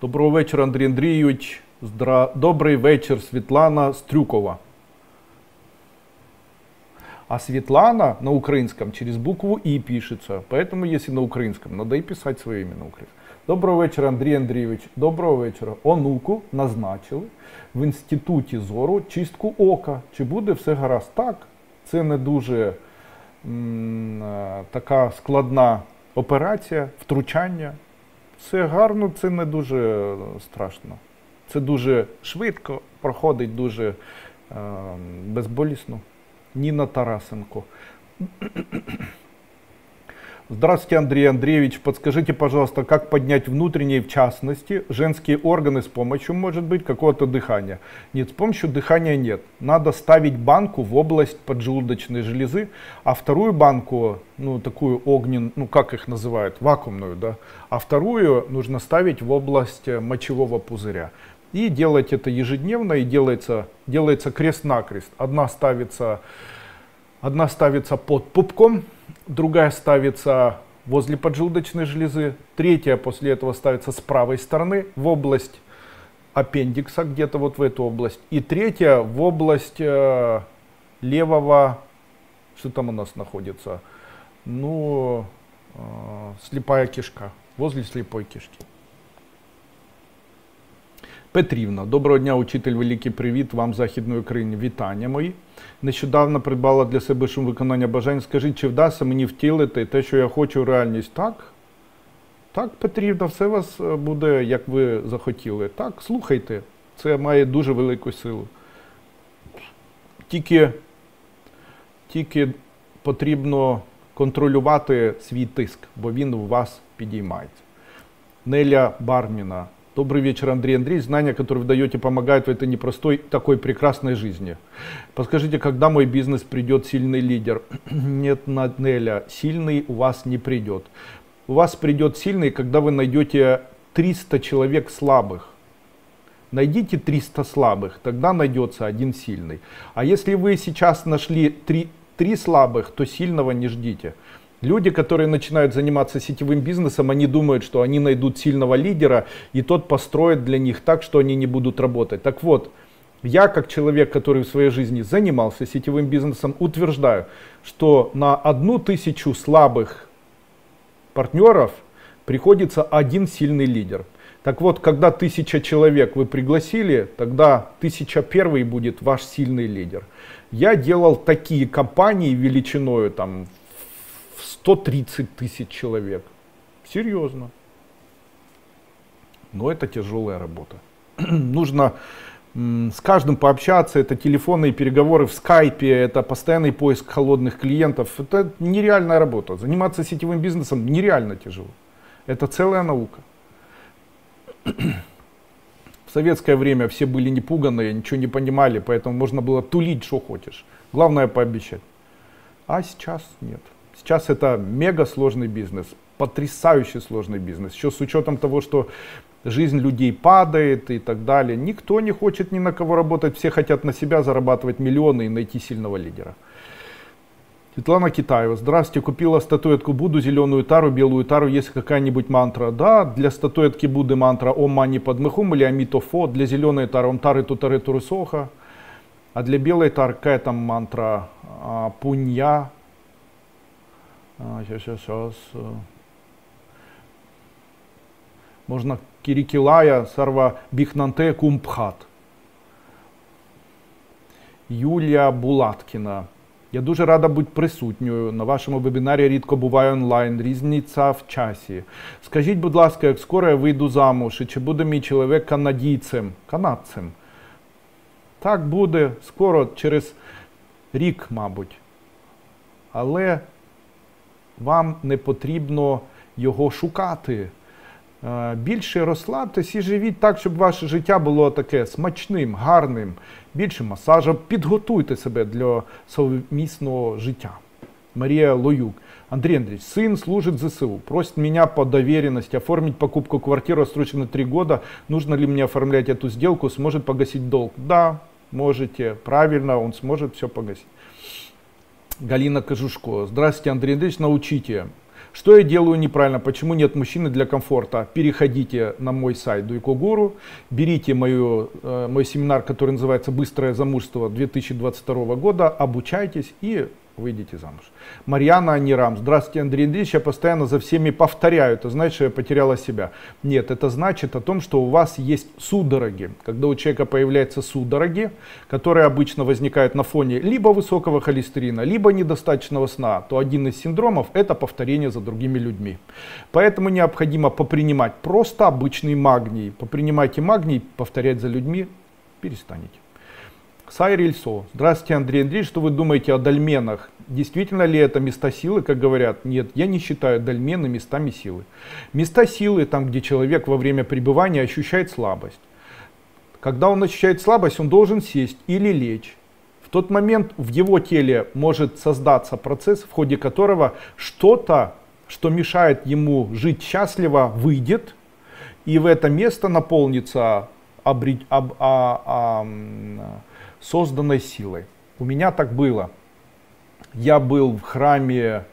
Доброго вечора, Андрій Андрійович. Здра... Добрий вечір, Світлана Стрюкова. А Светлана на украинском через букву И пишется. Поэтому, если на украинском, надо и писать свое имя на украинском. Доброго вечора, Андрій Андрійович. Доброго вечора. Онуку назначили в інституті зору чистку ока. Чи буде все гаразд? Так, це не дуже Е, така складна операція, втручання. Це гарно, це не дуже страшно. Це дуже швидко, проходить дуже е, безболісно. Ніна Тарасенко. Здравствуйте, Андрей Андреевич. Подскажите, пожалуйста, как поднять внутренние, в частности, женские органы с помощью, может быть, какого-то дыхания? Нет, с помощью дыхания нет. Надо ставить банку в область поджелудочной железы, а вторую банку, ну, такую огнен, ну, как их называют, вакуумную, да, а вторую нужно ставить в область э, мочевого пузыря. И делать это ежедневно, и делается, делается крест-накрест. Одна ставится, одна ставится под пупком, другая ставится возле поджелудочной железы, третья после этого ставится с правой стороны в область аппендикса, где-то вот в эту область, и третья в область э, левого, что там у нас находится, ну, э, слепая кишка, возле слепой кишки. Петрівна, доброго дня, учитель, великий привіт вам, Західної України. Вітання мої. Нещодавно придбала для себе шум виконання бажань. Скажіть, чи вдасться мені втілити те, що я хочу в реальність? Так? Так, Петрівна, все у вас е, буде, як ви захотіли. Так, слухайте, це має дуже велику силу. Тільки, Тільки потрібно контролювати свій тиск, бо він у вас підіймається. Неля Барміна. Добрый вечер, Андрей Андреевич. Знания, которые вы даете, помогают в этой непростой, такой прекрасной жизни. Подскажите, когда мой бизнес придет сильный лидер? (clears throat) Нет, Наднеля, сильный у вас не придет. У вас придет сильный, когда вы найдете 300 человек слабых. Найдите 300 слабых, тогда найдется один сильный. А если вы сейчас нашли 3, 3 слабых, то сильного не ждите. Люди, которые начинают заниматься сетевым бизнесом, они думают, что они найдут сильного лидера, и тот построит для них так, что они не будут работать. Так вот, я как человек, который в своей жизни занимался сетевым бизнесом, утверждаю, что на одну тысячу слабых партнеров приходится один сильный лидер. Так вот, когда тысяча человек вы пригласили, тогда тысяча первый будет ваш сильный лидер. Я делал такие компании величиною там 130 тысяч человек. Серьезно. Но это тяжелая работа. (clears throat) Нужно с каждым пообщаться, это телефонные переговоры в скайпе, это постоянный поиск холодных клиентов. Это нереальная работа. Заниматься сетевым бизнесом нереально тяжело. Это целая наука. (clears throat) В советское время все были непуганные, ничего не понимали, поэтому можно было тулить, что хочешь. Главное пообещать. А сейчас нет. Сейчас это мега сложный бизнес, потрясающе сложный бизнес. Еще с учетом того, что жизнь людей падает и так далее. Никто не хочет ни на кого работать, все хотят на себя зарабатывать миллионы и найти сильного лидера. Светлана Китаева. Здравствуйте, купила статуэтку Буду, зеленую тару, белую тару. Есть какая-нибудь мантра? Да, для статуэтки Будды мантра Ом Мани Падмехум или Амитофо. Для зеленой тары Ом Тары Тутары Турусоха. А для белой тары какая там мантра? А, Пунья а, сейчас, сейчас, сейчас. Можно Кирикилая, Сарва Бихнанте Кумпхат. Юлия Булаткина. Я дуже рада бути присутньою на вашому вебінарі рідко буває онлайн, різниця в часі. Скажіть, будь ласка, як скоро я вийду замуж, і чи буде мій чоловік канадійцем, канадцем? Так буде скоро, через рік, мабуть. Але вам не потрібно його шукати. Е, більше розслабтесь і живіть так, щоб ваше життя було таке смачним, гарним, більше масажа. Підготуйте себе для совмісного життя. Мария Лоюк. Андрей Андреевич, сын служит в ЗСУ, просит меня по доверенности оформить покупку квартиры отсрочно на 3 года. Нужно ли мне оформлять эту сделку, сможет погасить долг? Да, можете, правильно, он сможет все погасить. Галина Кожушко. Здравствуйте, Андрей Андреевич, научите. Что я делаю неправильно? Почему нет мужчины для комфорта? Переходите на мой сайт Дуйкогуру, берите мою, э, мой семинар, который называется «Быстрое замужество 2022 года», обучайтесь и выйдете замуж. Марьяна Анирам. Здравствуйте, Андрей Андреевич. Я постоянно за всеми повторяю. Это значит, что я потеряла себя. Нет, это значит о том, что у вас есть судороги. Когда у человека появляются судороги, которые обычно возникают на фоне либо высокого холестерина, либо недостаточного сна, то один из синдромов это повторение за другими людьми. Поэтому необходимо попринимать просто обычный магний. Попринимайте магний, повторять за людьми, перестанете. Сайрильсо. Здравствуйте, Андрей Андреевич. Что вы думаете о дольменах? Действительно ли это места силы, как говорят? Нет, я не считаю дольмены местами силы. Места силы, там, где человек во время пребывания ощущает слабость. Когда он ощущает слабость, он должен сесть или лечь. В тот момент в его теле может создаться процесс, в ходе которого что-то, что мешает ему жить счастливо, выйдет, и в это место наполнится обри... об... а... А... созданной силой. У меня так было. Я был в храме,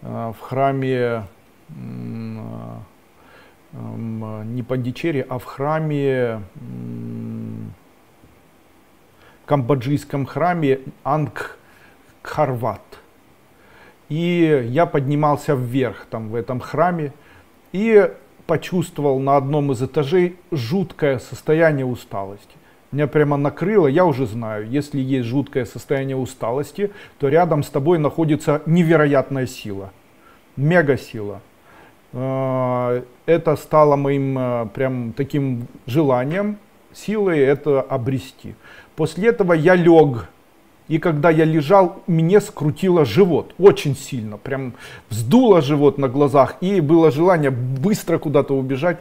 э, в храме э, не Пандичери, а в храме, камбоджийском храме Ангхарват. И я поднимался вверх там в этом храме и почувствовал на одном из этажей жуткое состояние усталости меня прямо накрыло, я уже знаю, если есть жуткое состояние усталости, то рядом с тобой находится невероятная сила, мега сила. А, это стало моим а, прям таким желанием, силой это обрести. После этого я лег, и когда я лежал, мне скрутило живот. Очень сильно, прям вздуло живот на глазах, и было желание быстро куда-то убежать.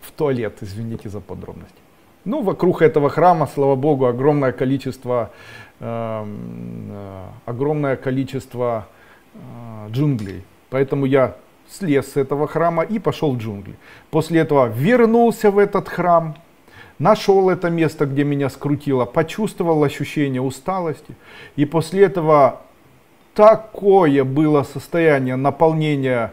В туалет, извините за подробности. Ну, вокруг этого храма, слава богу, огромное количество, эм, э, огромное количество э, джунглей. Поэтому я слез с этого храма и пошел в джунгли. После этого вернулся в этот храм, нашел это место, где меня скрутило, почувствовал ощущение усталости. И после этого такое было состояние наполнения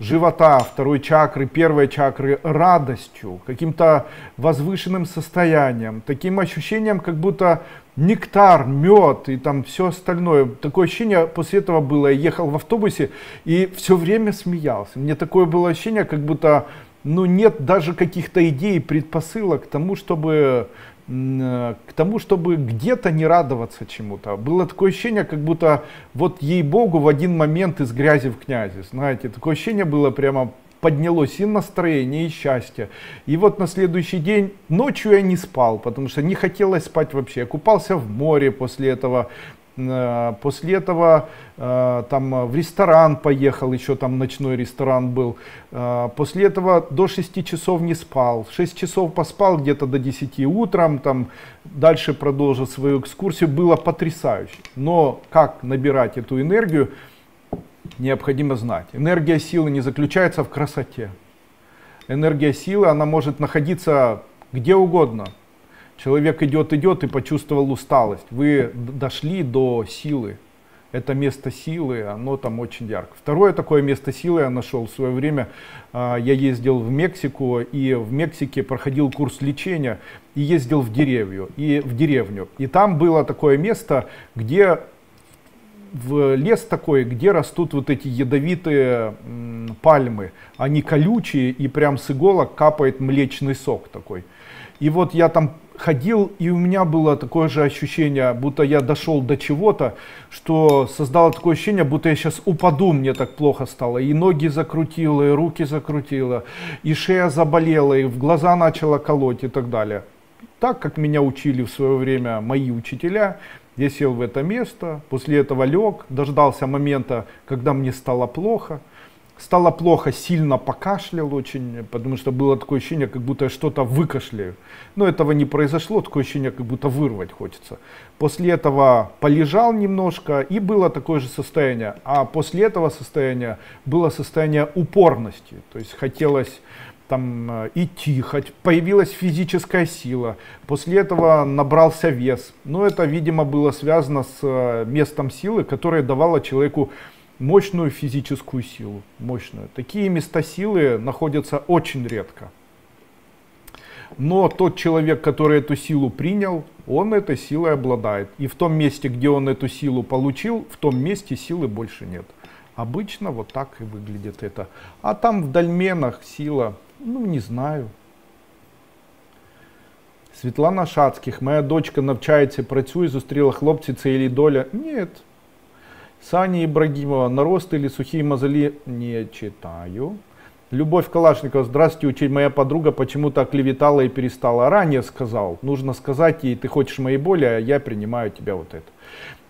живота, второй чакры, первой чакры радостью, каким-то возвышенным состоянием, таким ощущением, как будто нектар, мед и там все остальное. Такое ощущение после этого было. Я ехал в автобусе и все время смеялся. Мне такое было ощущение, как будто ну, нет даже каких-то идей, предпосылок к тому, чтобы к тому, чтобы где-то не радоваться чему-то. Было такое ощущение, как будто вот ей-богу в один момент из грязи в князи. Знаете, такое ощущение было прямо поднялось и настроение, и счастье. И вот на следующий день, ночью я не спал, потому что не хотелось спать вообще. Я купался в море после этого, Э, после этого э, там в ресторан поехал, еще там ночной ресторан был. Э, после этого до 6 часов не спал. 6 часов поспал где-то до 10 утром, там дальше продолжил свою экскурсию. Было потрясающе. Но как набирать эту энергию, необходимо знать. Энергия силы не заключается в красоте. Энергия силы, она может находиться где угодно – Человек идет, идет и почувствовал усталость. Вы дошли до силы. Это место силы, оно там очень ярко. Второе такое место силы я нашел в свое время. А, я ездил в Мексику и в Мексике проходил курс лечения и ездил в деревню. И в деревню. И там было такое место, где в лес такой, где растут вот эти ядовитые пальмы. Они колючие и прям с иголок капает млечный сок такой. И вот я там ходил, и у меня было такое же ощущение, будто я дошел до чего-то, что создало такое ощущение, будто я сейчас упаду, мне так плохо стало. И ноги закрутило, и руки закрутило, и шея заболела, и в глаза начала колоть и так далее. Так, как меня учили в свое время мои учителя, я сел в это место, после этого лег, дождался момента, когда мне стало плохо. Стало плохо, сильно покашлял очень, потому что было такое ощущение, как будто я что-то выкашляю. Но этого не произошло, такое ощущение, как будто вырвать хочется. После этого полежал немножко, и было такое же состояние. А после этого состояния было состояние упорности. То есть хотелось там э, идти, хоть появилась физическая сила. После этого набрался вес. Но это, видимо, было связано с э, местом силы, которое давало человеку мощную физическую силу. Мощную. Такие места силы находятся очень редко. Но тот человек, который эту силу принял, он этой силой обладает. И в том месте, где он эту силу получил, в том месте силы больше нет. Обычно вот так и выглядит это. А там в дольменах сила ну, не знаю. Світлана Шацьких, моя дочка навчається, працює, зустріла хлопці, це її доля. Нет. Саня Ибрагимова, нарост или сухие мозоли не читаю. Любовь Калашникова, здравствуйте, учить моя подруга почему-то оклеветала и перестала. Ранее сказал, нужно сказать ей, ты хочешь моей боли, а я принимаю тебя вот это.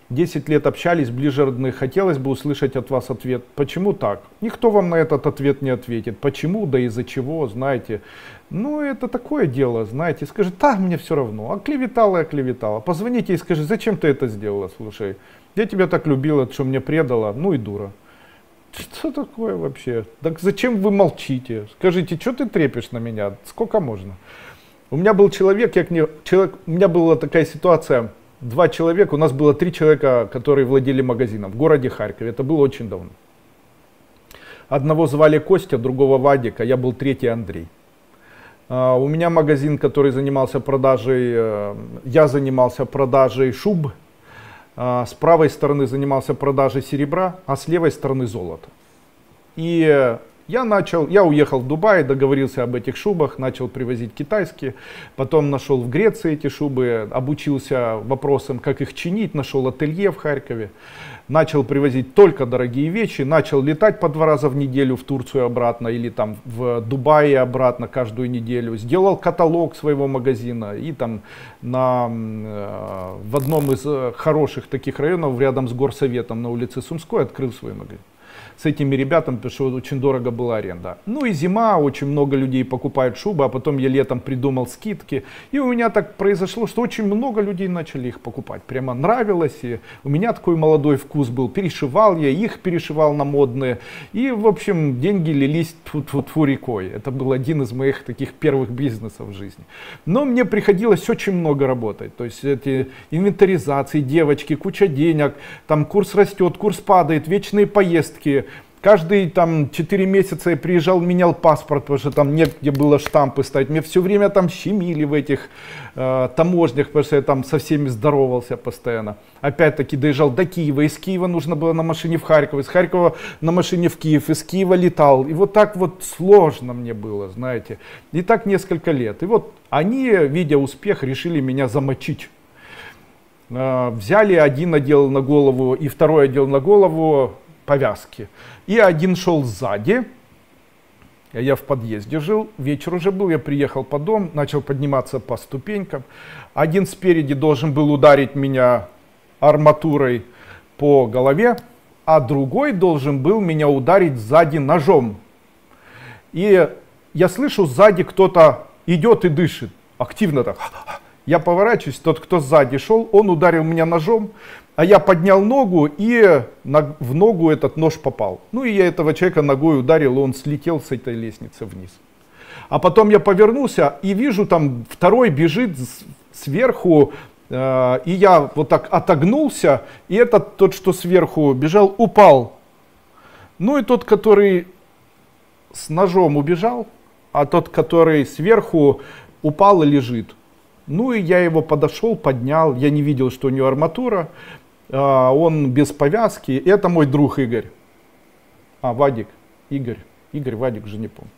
10 лет общались, ближе родных. Хотелось бы услышать от вас ответ. Почему так? Никто вам на этот ответ не ответит. Почему, да из-за чего, знаете. Ну, это такое дело, знаете. Скажет, да, мне все равно. А клеветала и оклеветала. Позвоните и скажи, зачем ты это сделала, слушай. Я тебя так любила, что мне предала. Ну и дура. Что такое вообще? Так зачем вы молчите? Скажите, что ты трепишь на меня? Сколько можно? У меня был человек, я к не, человек, у меня была такая ситуация, два человека, у нас было три человека, которые владели магазином в городе Харькове. Это было очень давно. Одного звали Костя, другого Вадик, а я был третий Андрей. Uh, у меня магазин, который занимался продажей, uh, я занимался продажей шуб, с правой стороны занимался продажей серебра, а с левой стороны золота. И я начал, я уехал в Дубай, договорился об этих шубах, начал привозить китайские, потом нашел в Греции эти шубы, обучился вопросам, как их чинить, нашел ателье в Харькове, начал привозить только дорогие вещи, начал летать по два раза в неделю в Турцию обратно или там в Дубае обратно каждую неделю, сделал каталог своего магазина и там на, э, в одном из э, хороших таких районов рядом с горсоветом на улице Сумской открыл свой магазин с этими ребятами, потому что очень дорого была аренда. Ну и зима, очень много людей покупают шубы, а потом я летом придумал скидки. И у меня так произошло, что очень много людей начали их покупать. Прямо нравилось. И у меня такой молодой вкус был. Перешивал я, их перешивал на модные. И, в общем, деньги лились тьфу рекой. Это был один из моих таких первых бизнесов в жизни. Но мне приходилось очень много работать. То есть эти инвентаризации, девочки, куча денег, там курс растет, курс падает, вечные поездки, Каждые там 4 месяца я приезжал, менял паспорт, потому что там негде было штампы ставить. Мне все время там щемили в этих э, таможнях, потому что я там со всеми здоровался постоянно. Опять-таки доезжал до Киева, из Киева нужно было на машине в Харьков, из Харькова на машине в Киев, из Киева летал. И вот так вот сложно мне было, знаете. И так несколько лет. И вот они, видя успех, решили меня замочить. Э, взяли один отдел на голову и второй отдел на голову повязки. И один шел сзади, я в подъезде жил, вечер уже был, я приехал по дому, начал подниматься по ступенькам. Один спереди должен был ударить меня арматурой по голове, а другой должен был меня ударить сзади ножом. И я слышу, сзади кто-то идет и дышит, активно так. Я поворачиваюсь, тот, кто сзади шел, он ударил меня ножом, а я поднял ногу и в ногу этот нож попал. Ну и я этого человека ногой ударил, он слетел с этой лестницы вниз. А потом я повернулся и вижу, там второй бежит сверху, э, и я вот так отогнулся, и этот, тот, что сверху бежал, упал. Ну и тот, который с ножом убежал, а тот, который сверху упал и лежит. Ну и я его подошел, поднял, я не видел, что у него арматура, он без повязки. Это мой друг Игорь. А, Вадик, Игорь. Игорь, Вадик, уже не помню.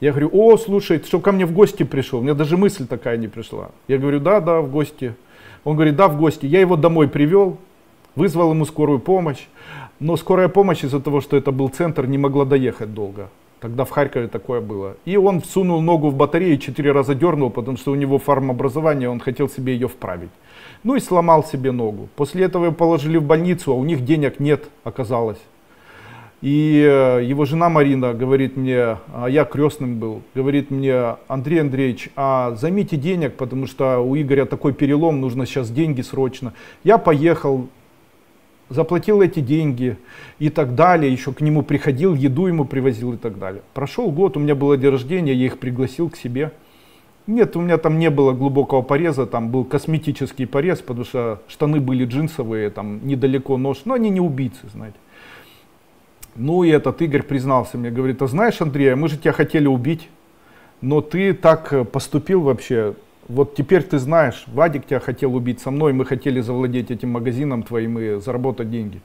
Я говорю, о, слушай, что ко мне в гости пришел? У меня даже мысль такая не пришла. Я говорю, да, да, в гости. Он говорит, да, в гости. Я его домой привел, вызвал ему скорую помощь. Но скорая помощь из-за того, что это был центр, не могла доехать долго. Тогда в Харькове такое было. И он всунул ногу в батарею, четыре раза дернул, потому что у него фармобразование, он хотел себе ее вправить. Ну и сломал себе ногу. После этого его положили в больницу, а у них денег нет, оказалось. И э, его жена Марина говорит мне, а я крестным был, говорит мне, Андрей Андреевич, а займите денег, потому что у Игоря такой перелом, нужно сейчас деньги срочно. Я поехал, заплатил эти деньги и так далее, еще к нему приходил, еду ему привозил и так далее. Прошел год, у меня было день рождения, я их пригласил к себе. Нет, у меня там не было глубокого пореза, там был косметический порез, потому что штаны были джинсовые, там недалеко нож, но они не убийцы, знаете. Ну и этот Игорь признался мне, говорит, а знаешь, Андрей, мы же тебя хотели убить, но ты так поступил вообще, вот теперь ты знаешь, Вадик тебя хотел убить со мной, мы хотели завладеть этим магазином твоим и заработать деньги.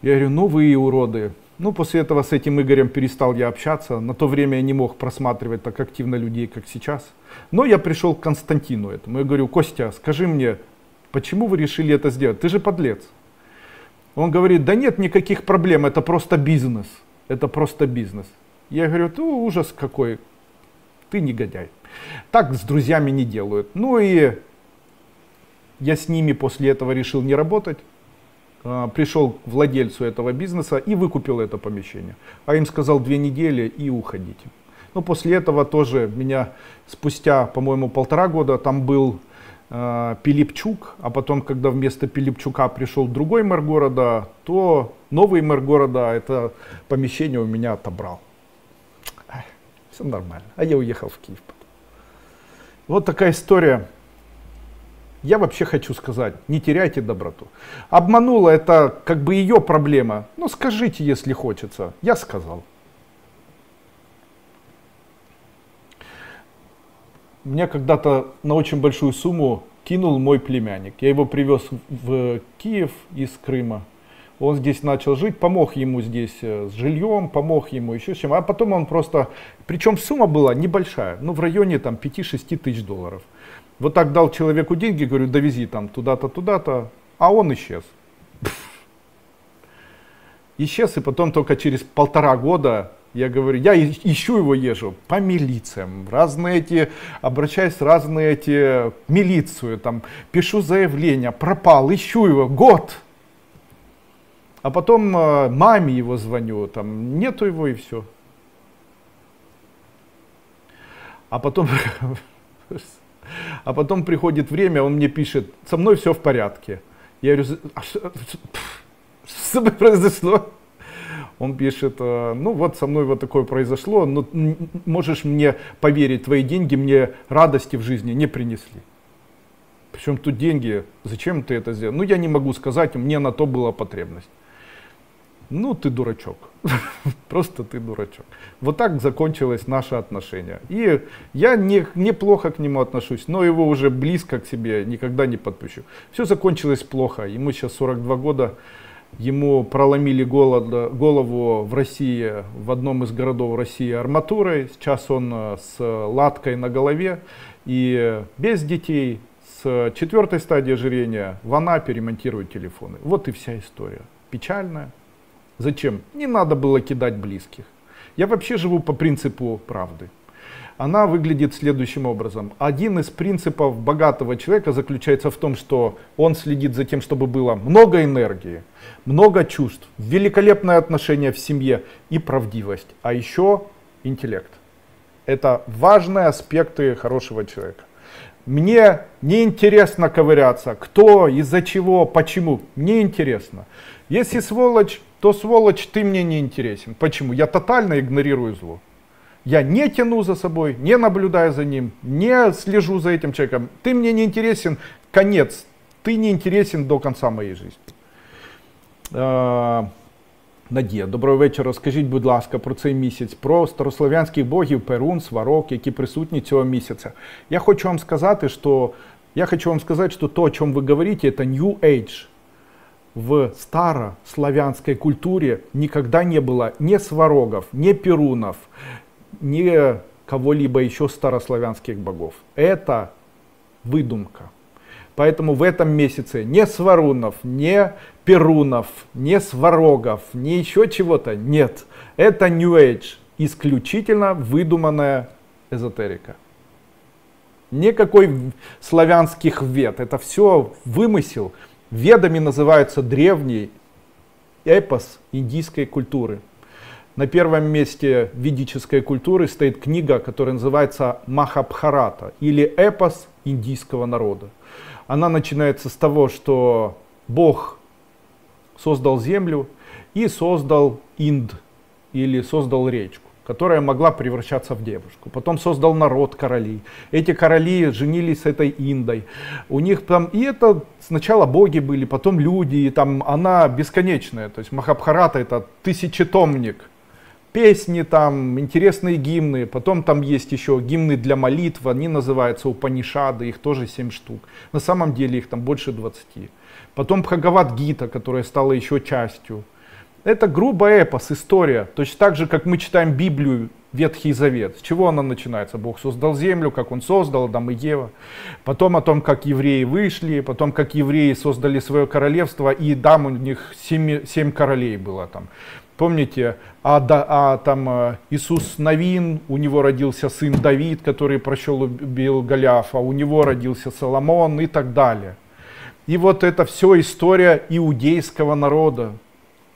Я говорю, ну вы и уроды. Ну, после этого с этим Игорем перестал я общаться. На то время я не мог просматривать так активно людей, как сейчас. Но я пришел к Константину этому. Я говорю, Костя, скажи мне, почему вы решили это сделать? Ты же подлец. Он говорит, да нет никаких проблем, это просто бизнес. Это просто бизнес. Я говорю, ну ужас какой, ты негодяй. Так с друзьями не делают. Ну и я с ними после этого решил не работать. А, пришел к владельцу этого бизнеса и выкупил это помещение. А им сказал две недели и уходите. Ну, после этого тоже меня спустя, по-моему, полтора года там был э, Пилипчук, а потом, когда вместо Пилипчука пришел другой мэр города, то новый мэр города это помещение у меня отобрал. Все нормально. А я уехал в Киев. Вот такая история. Я вообще хочу сказать, не теряйте доброту. Обманула это как бы ее проблема. Ну скажите, если хочется. Я сказал. Мне когда-то на очень большую сумму кинул мой племянник. Я его привез в Киев из Крыма. Он здесь начал жить, помог ему здесь э, с жильем, помог ему еще с чем. А потом он просто, причем сумма была небольшая, ну в районе там 5-6 тысяч долларов. Вот так дал человеку деньги, говорю, довези там туда-то, туда-то, а он исчез. (laughs) Исчез, и потом только через полтора года я говорю, я ищу его езжу по милициям, разные эти, обращаюсь разные эти, милицию, там, пишу заявление, пропал, ищу его, год. А потом э, маме его звоню, там, нету его и все. А потом, (laughs) а потом приходит время, он мне пишет, со мной все в порядке. Я говорю, а что, с тобой произошло? Он пишет, э, ну вот со мной вот такое произошло, но можешь мне поверить, твои деньги мне радости в жизни не принесли. Причем тут деньги, зачем ты это сделал? Ну я не могу сказать, мне на то была потребность. Ну ты дурачок, (laughs) просто ты дурачок. Вот так закончилось наше отношение. И я не, неплохо к нему отношусь, но его уже близко к себе никогда не подпущу. Все закончилось плохо, ему сейчас 42 года. Ему проломили голову в России, в одном из городов России арматурой. Сейчас он э, с латкой на голове и без детей, с четвертой стадии ожирения в Анапе ремонтирует телефоны. Вот и вся история. Печальная. Зачем? Не надо было кидать близких. Я вообще живу по принципу правды она выглядит следующим образом. Один из принципов богатого человека заключается в том, что он следит за тем, чтобы было много энергии, много чувств, великолепное отношение в семье и правдивость, а еще интеллект. Это важные аспекты хорошего человека. Мне не интересно ковыряться, кто, из-за чего, почему. Мне интересно. Если сволочь, то сволочь ты мне не интересен. Почему? Я тотально игнорирую зло. Я не тяну за собой, не наблюдаю за ним, не слежу за этим человеком. Ты мне не интересен, конец. Ты не интересен до конца моєї життя. Е, Надія, доброго вечора. Скажіть, будь ласка, про цей місяць, про старослов'янських богів, перун, сварок, які присутні цього місяця. Я хочу вам сказати, що Я хочу вам сказать, что то, о чем вы говорите, это New Age. В старославянской культуре никогда не было ни сварогов, ни перунов, ни кого-либо еще старославянских богов. Это выдумка. Поэтому в этом месяце не сварунов, не перунов, не сварогов, ни еще чего-то нет. Это New Age, исключительно выдуманная эзотерика. Никакой славянских вед, это все вымысел. Ведами называются древний эпос индийской культуры. На первом месте ведической культуры стоит книга, которая называется Махабхарата или эпос индийского народа. Она начинается с того, что Бог создал землю и создал Инд или создал речку которая могла превращаться в девушку. Потом создал народ королей. Эти короли женились с этой Индой. У них там, и это сначала боги были, потом люди, и там она бесконечная. То есть Махабхарата это тысячетомник песни там, интересные гимны. Потом там есть еще гимны для молитв, они называются Упанишады, их тоже 7 штук. На самом деле их там больше 20. Потом Бхагават Гита, которая стала еще частью. Это грубая эпос, история. Точно так же, как мы читаем Библию, Ветхий Завет. С чего она начинается? Бог создал землю, как Он создал, Адам и Ева. Потом о том, как евреи вышли, потом, как евреи создали свое королевство, и там у них семь, семь королей было там. Помните, а, да, а там э, Иисус Новин, у него родился сын Давид, который прощел убил Голиафа, у него родился Соломон и так далее. И вот это все история иудейского народа,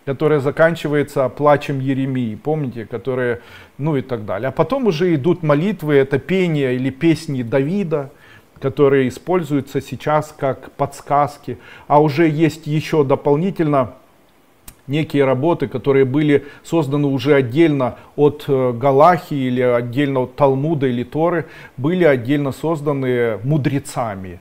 которая заканчивается плачем Еремии, помните, которые, ну и так далее. А потом уже идут молитвы, это пение или песни Давида, которые используются сейчас как подсказки. А уже есть еще дополнительно некие работы, которые были созданы уже отдельно от э, Галахи или отдельно от Талмуда или Торы, были отдельно созданы мудрецами.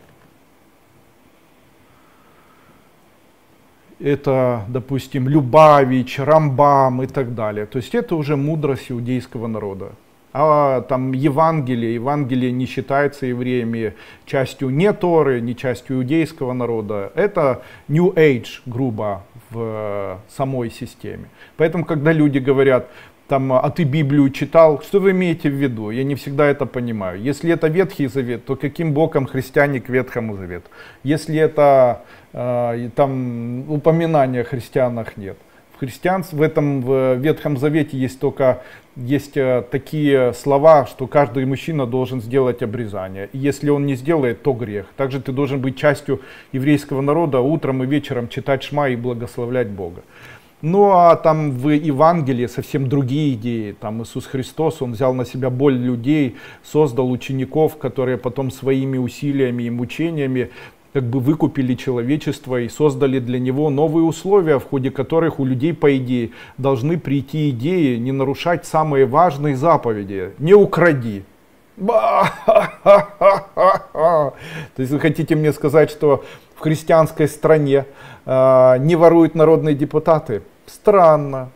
Это, допустим, Любавич, Рамбам и так далее. То есть это уже мудрость иудейского народа. А там Евангелие, Евангелие не считается евреями частью не Торы, не частью иудейского народа. Это New Age, грубо, в э, самой системе. Поэтому, когда люди говорят, там, а ты Библию читал, что вы имеете в виду? Я не всегда это понимаю. Если это Ветхий Завет, то каким боком христиане к Ветхому Завету? Если это там упоминания о христианах нет. В христианстве, в этом в Ветхом Завете есть только есть э, такие слова, что каждый мужчина должен сделать обрезание. И если он не сделает, то грех. Также ты должен быть частью еврейского народа, утром и вечером читать шма и благословлять Бога. Ну а там в Евангелии совсем другие идеи. Там Иисус Христос, Он взял на себя боль людей, создал учеников, которые потом своими усилиями и мучениями как бы выкупили человечество и создали для него новые условия, в ходе которых у людей, по идее, должны прийти идеи не нарушать самые важные заповеди. Не укради. То есть вы хотите мне сказать, что в христианской стране э, не воруют народные депутаты? Странно.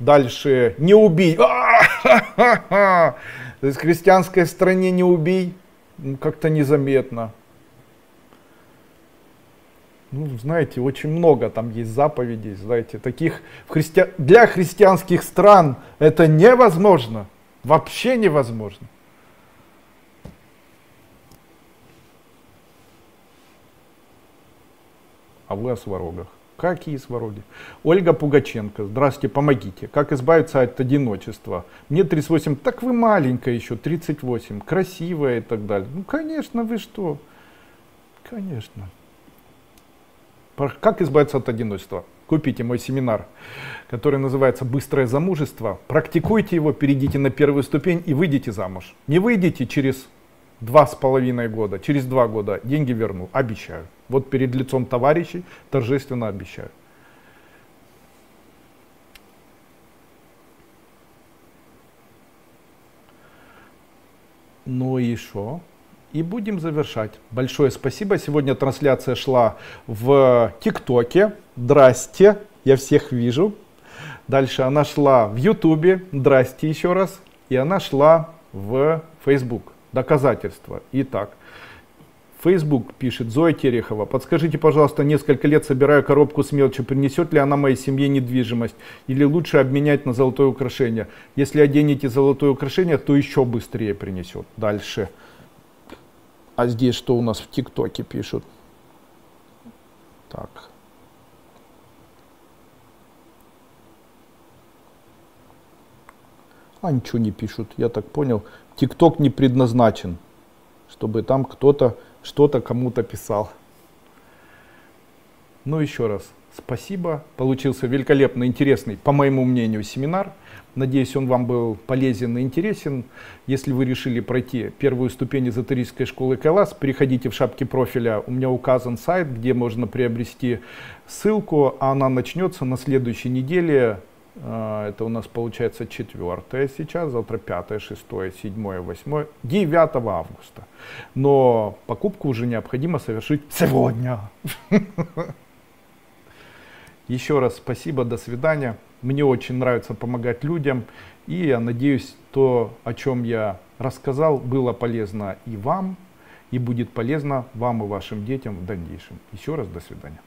Дальше не убей. То есть в христианской стране не убей? Как-то незаметно ну, знаете, очень много там есть заповедей, знаете, таких христи... для христианских стран это невозможно, вообще невозможно. А вы о сварогах. Какие свароги? Ольга Пугаченко, здравствуйте, помогите. Как избавиться от одиночества? Мне 38, так вы маленькая еще, 38, красивая и так далее. Ну, конечно, вы что? Конечно. Как избавиться от одиночества? Купите мой семинар, который называется «Быстрое замужество». Практикуйте его, перейдите на первую ступень и выйдите замуж. Не выйдете через два с половиной года, через два года деньги верну, обещаю. Вот перед лицом товарищей торжественно обещаю. Ну и что? И будем завершать. Большое спасибо. Сегодня трансляция шла в ТикТоке. Здрасте, я всех вижу. Дальше она шла в Ютубе. Здрасте еще раз. И она шла в Facebook. Доказательства. Итак, Facebook пишет Зоя Терехова. Подскажите, пожалуйста, несколько лет собираю коробку с мелочью. Принесет ли она моей семье недвижимость? Или лучше обменять на золотое украшение? Если оденете золотое украшение, то еще быстрее принесет. Дальше. А здесь что у нас в ТикТоке пишут? Так. А ничего не пишут, я так понял. ТикТок не предназначен, чтобы там кто-то что-то кому-то писал. Ну, еще раз, спасибо. Получился великолепно интересный, по моему мнению, семинар. Надеюсь, он вам был полезен и интересен. Если вы решили пройти первую ступень эзотерической школы Кайлас, переходите в шапке профиля. У меня указан сайт, где можно приобрести ссылку. А она начнется на следующей неделе а, это у нас получается четвертое сейчас, завтра пятое, шестое, седьмое, восьмое, 9 августа. Но покупку уже необходимо совершить сегодня. (laughs) Еще раз спасибо, до свидания. Мне очень нравится помогать людям. И я надеюсь, то, о чем я рассказал, было полезно и вам, и будет полезно вам и вашим детям в дальнейшем. Еще раз до свидания.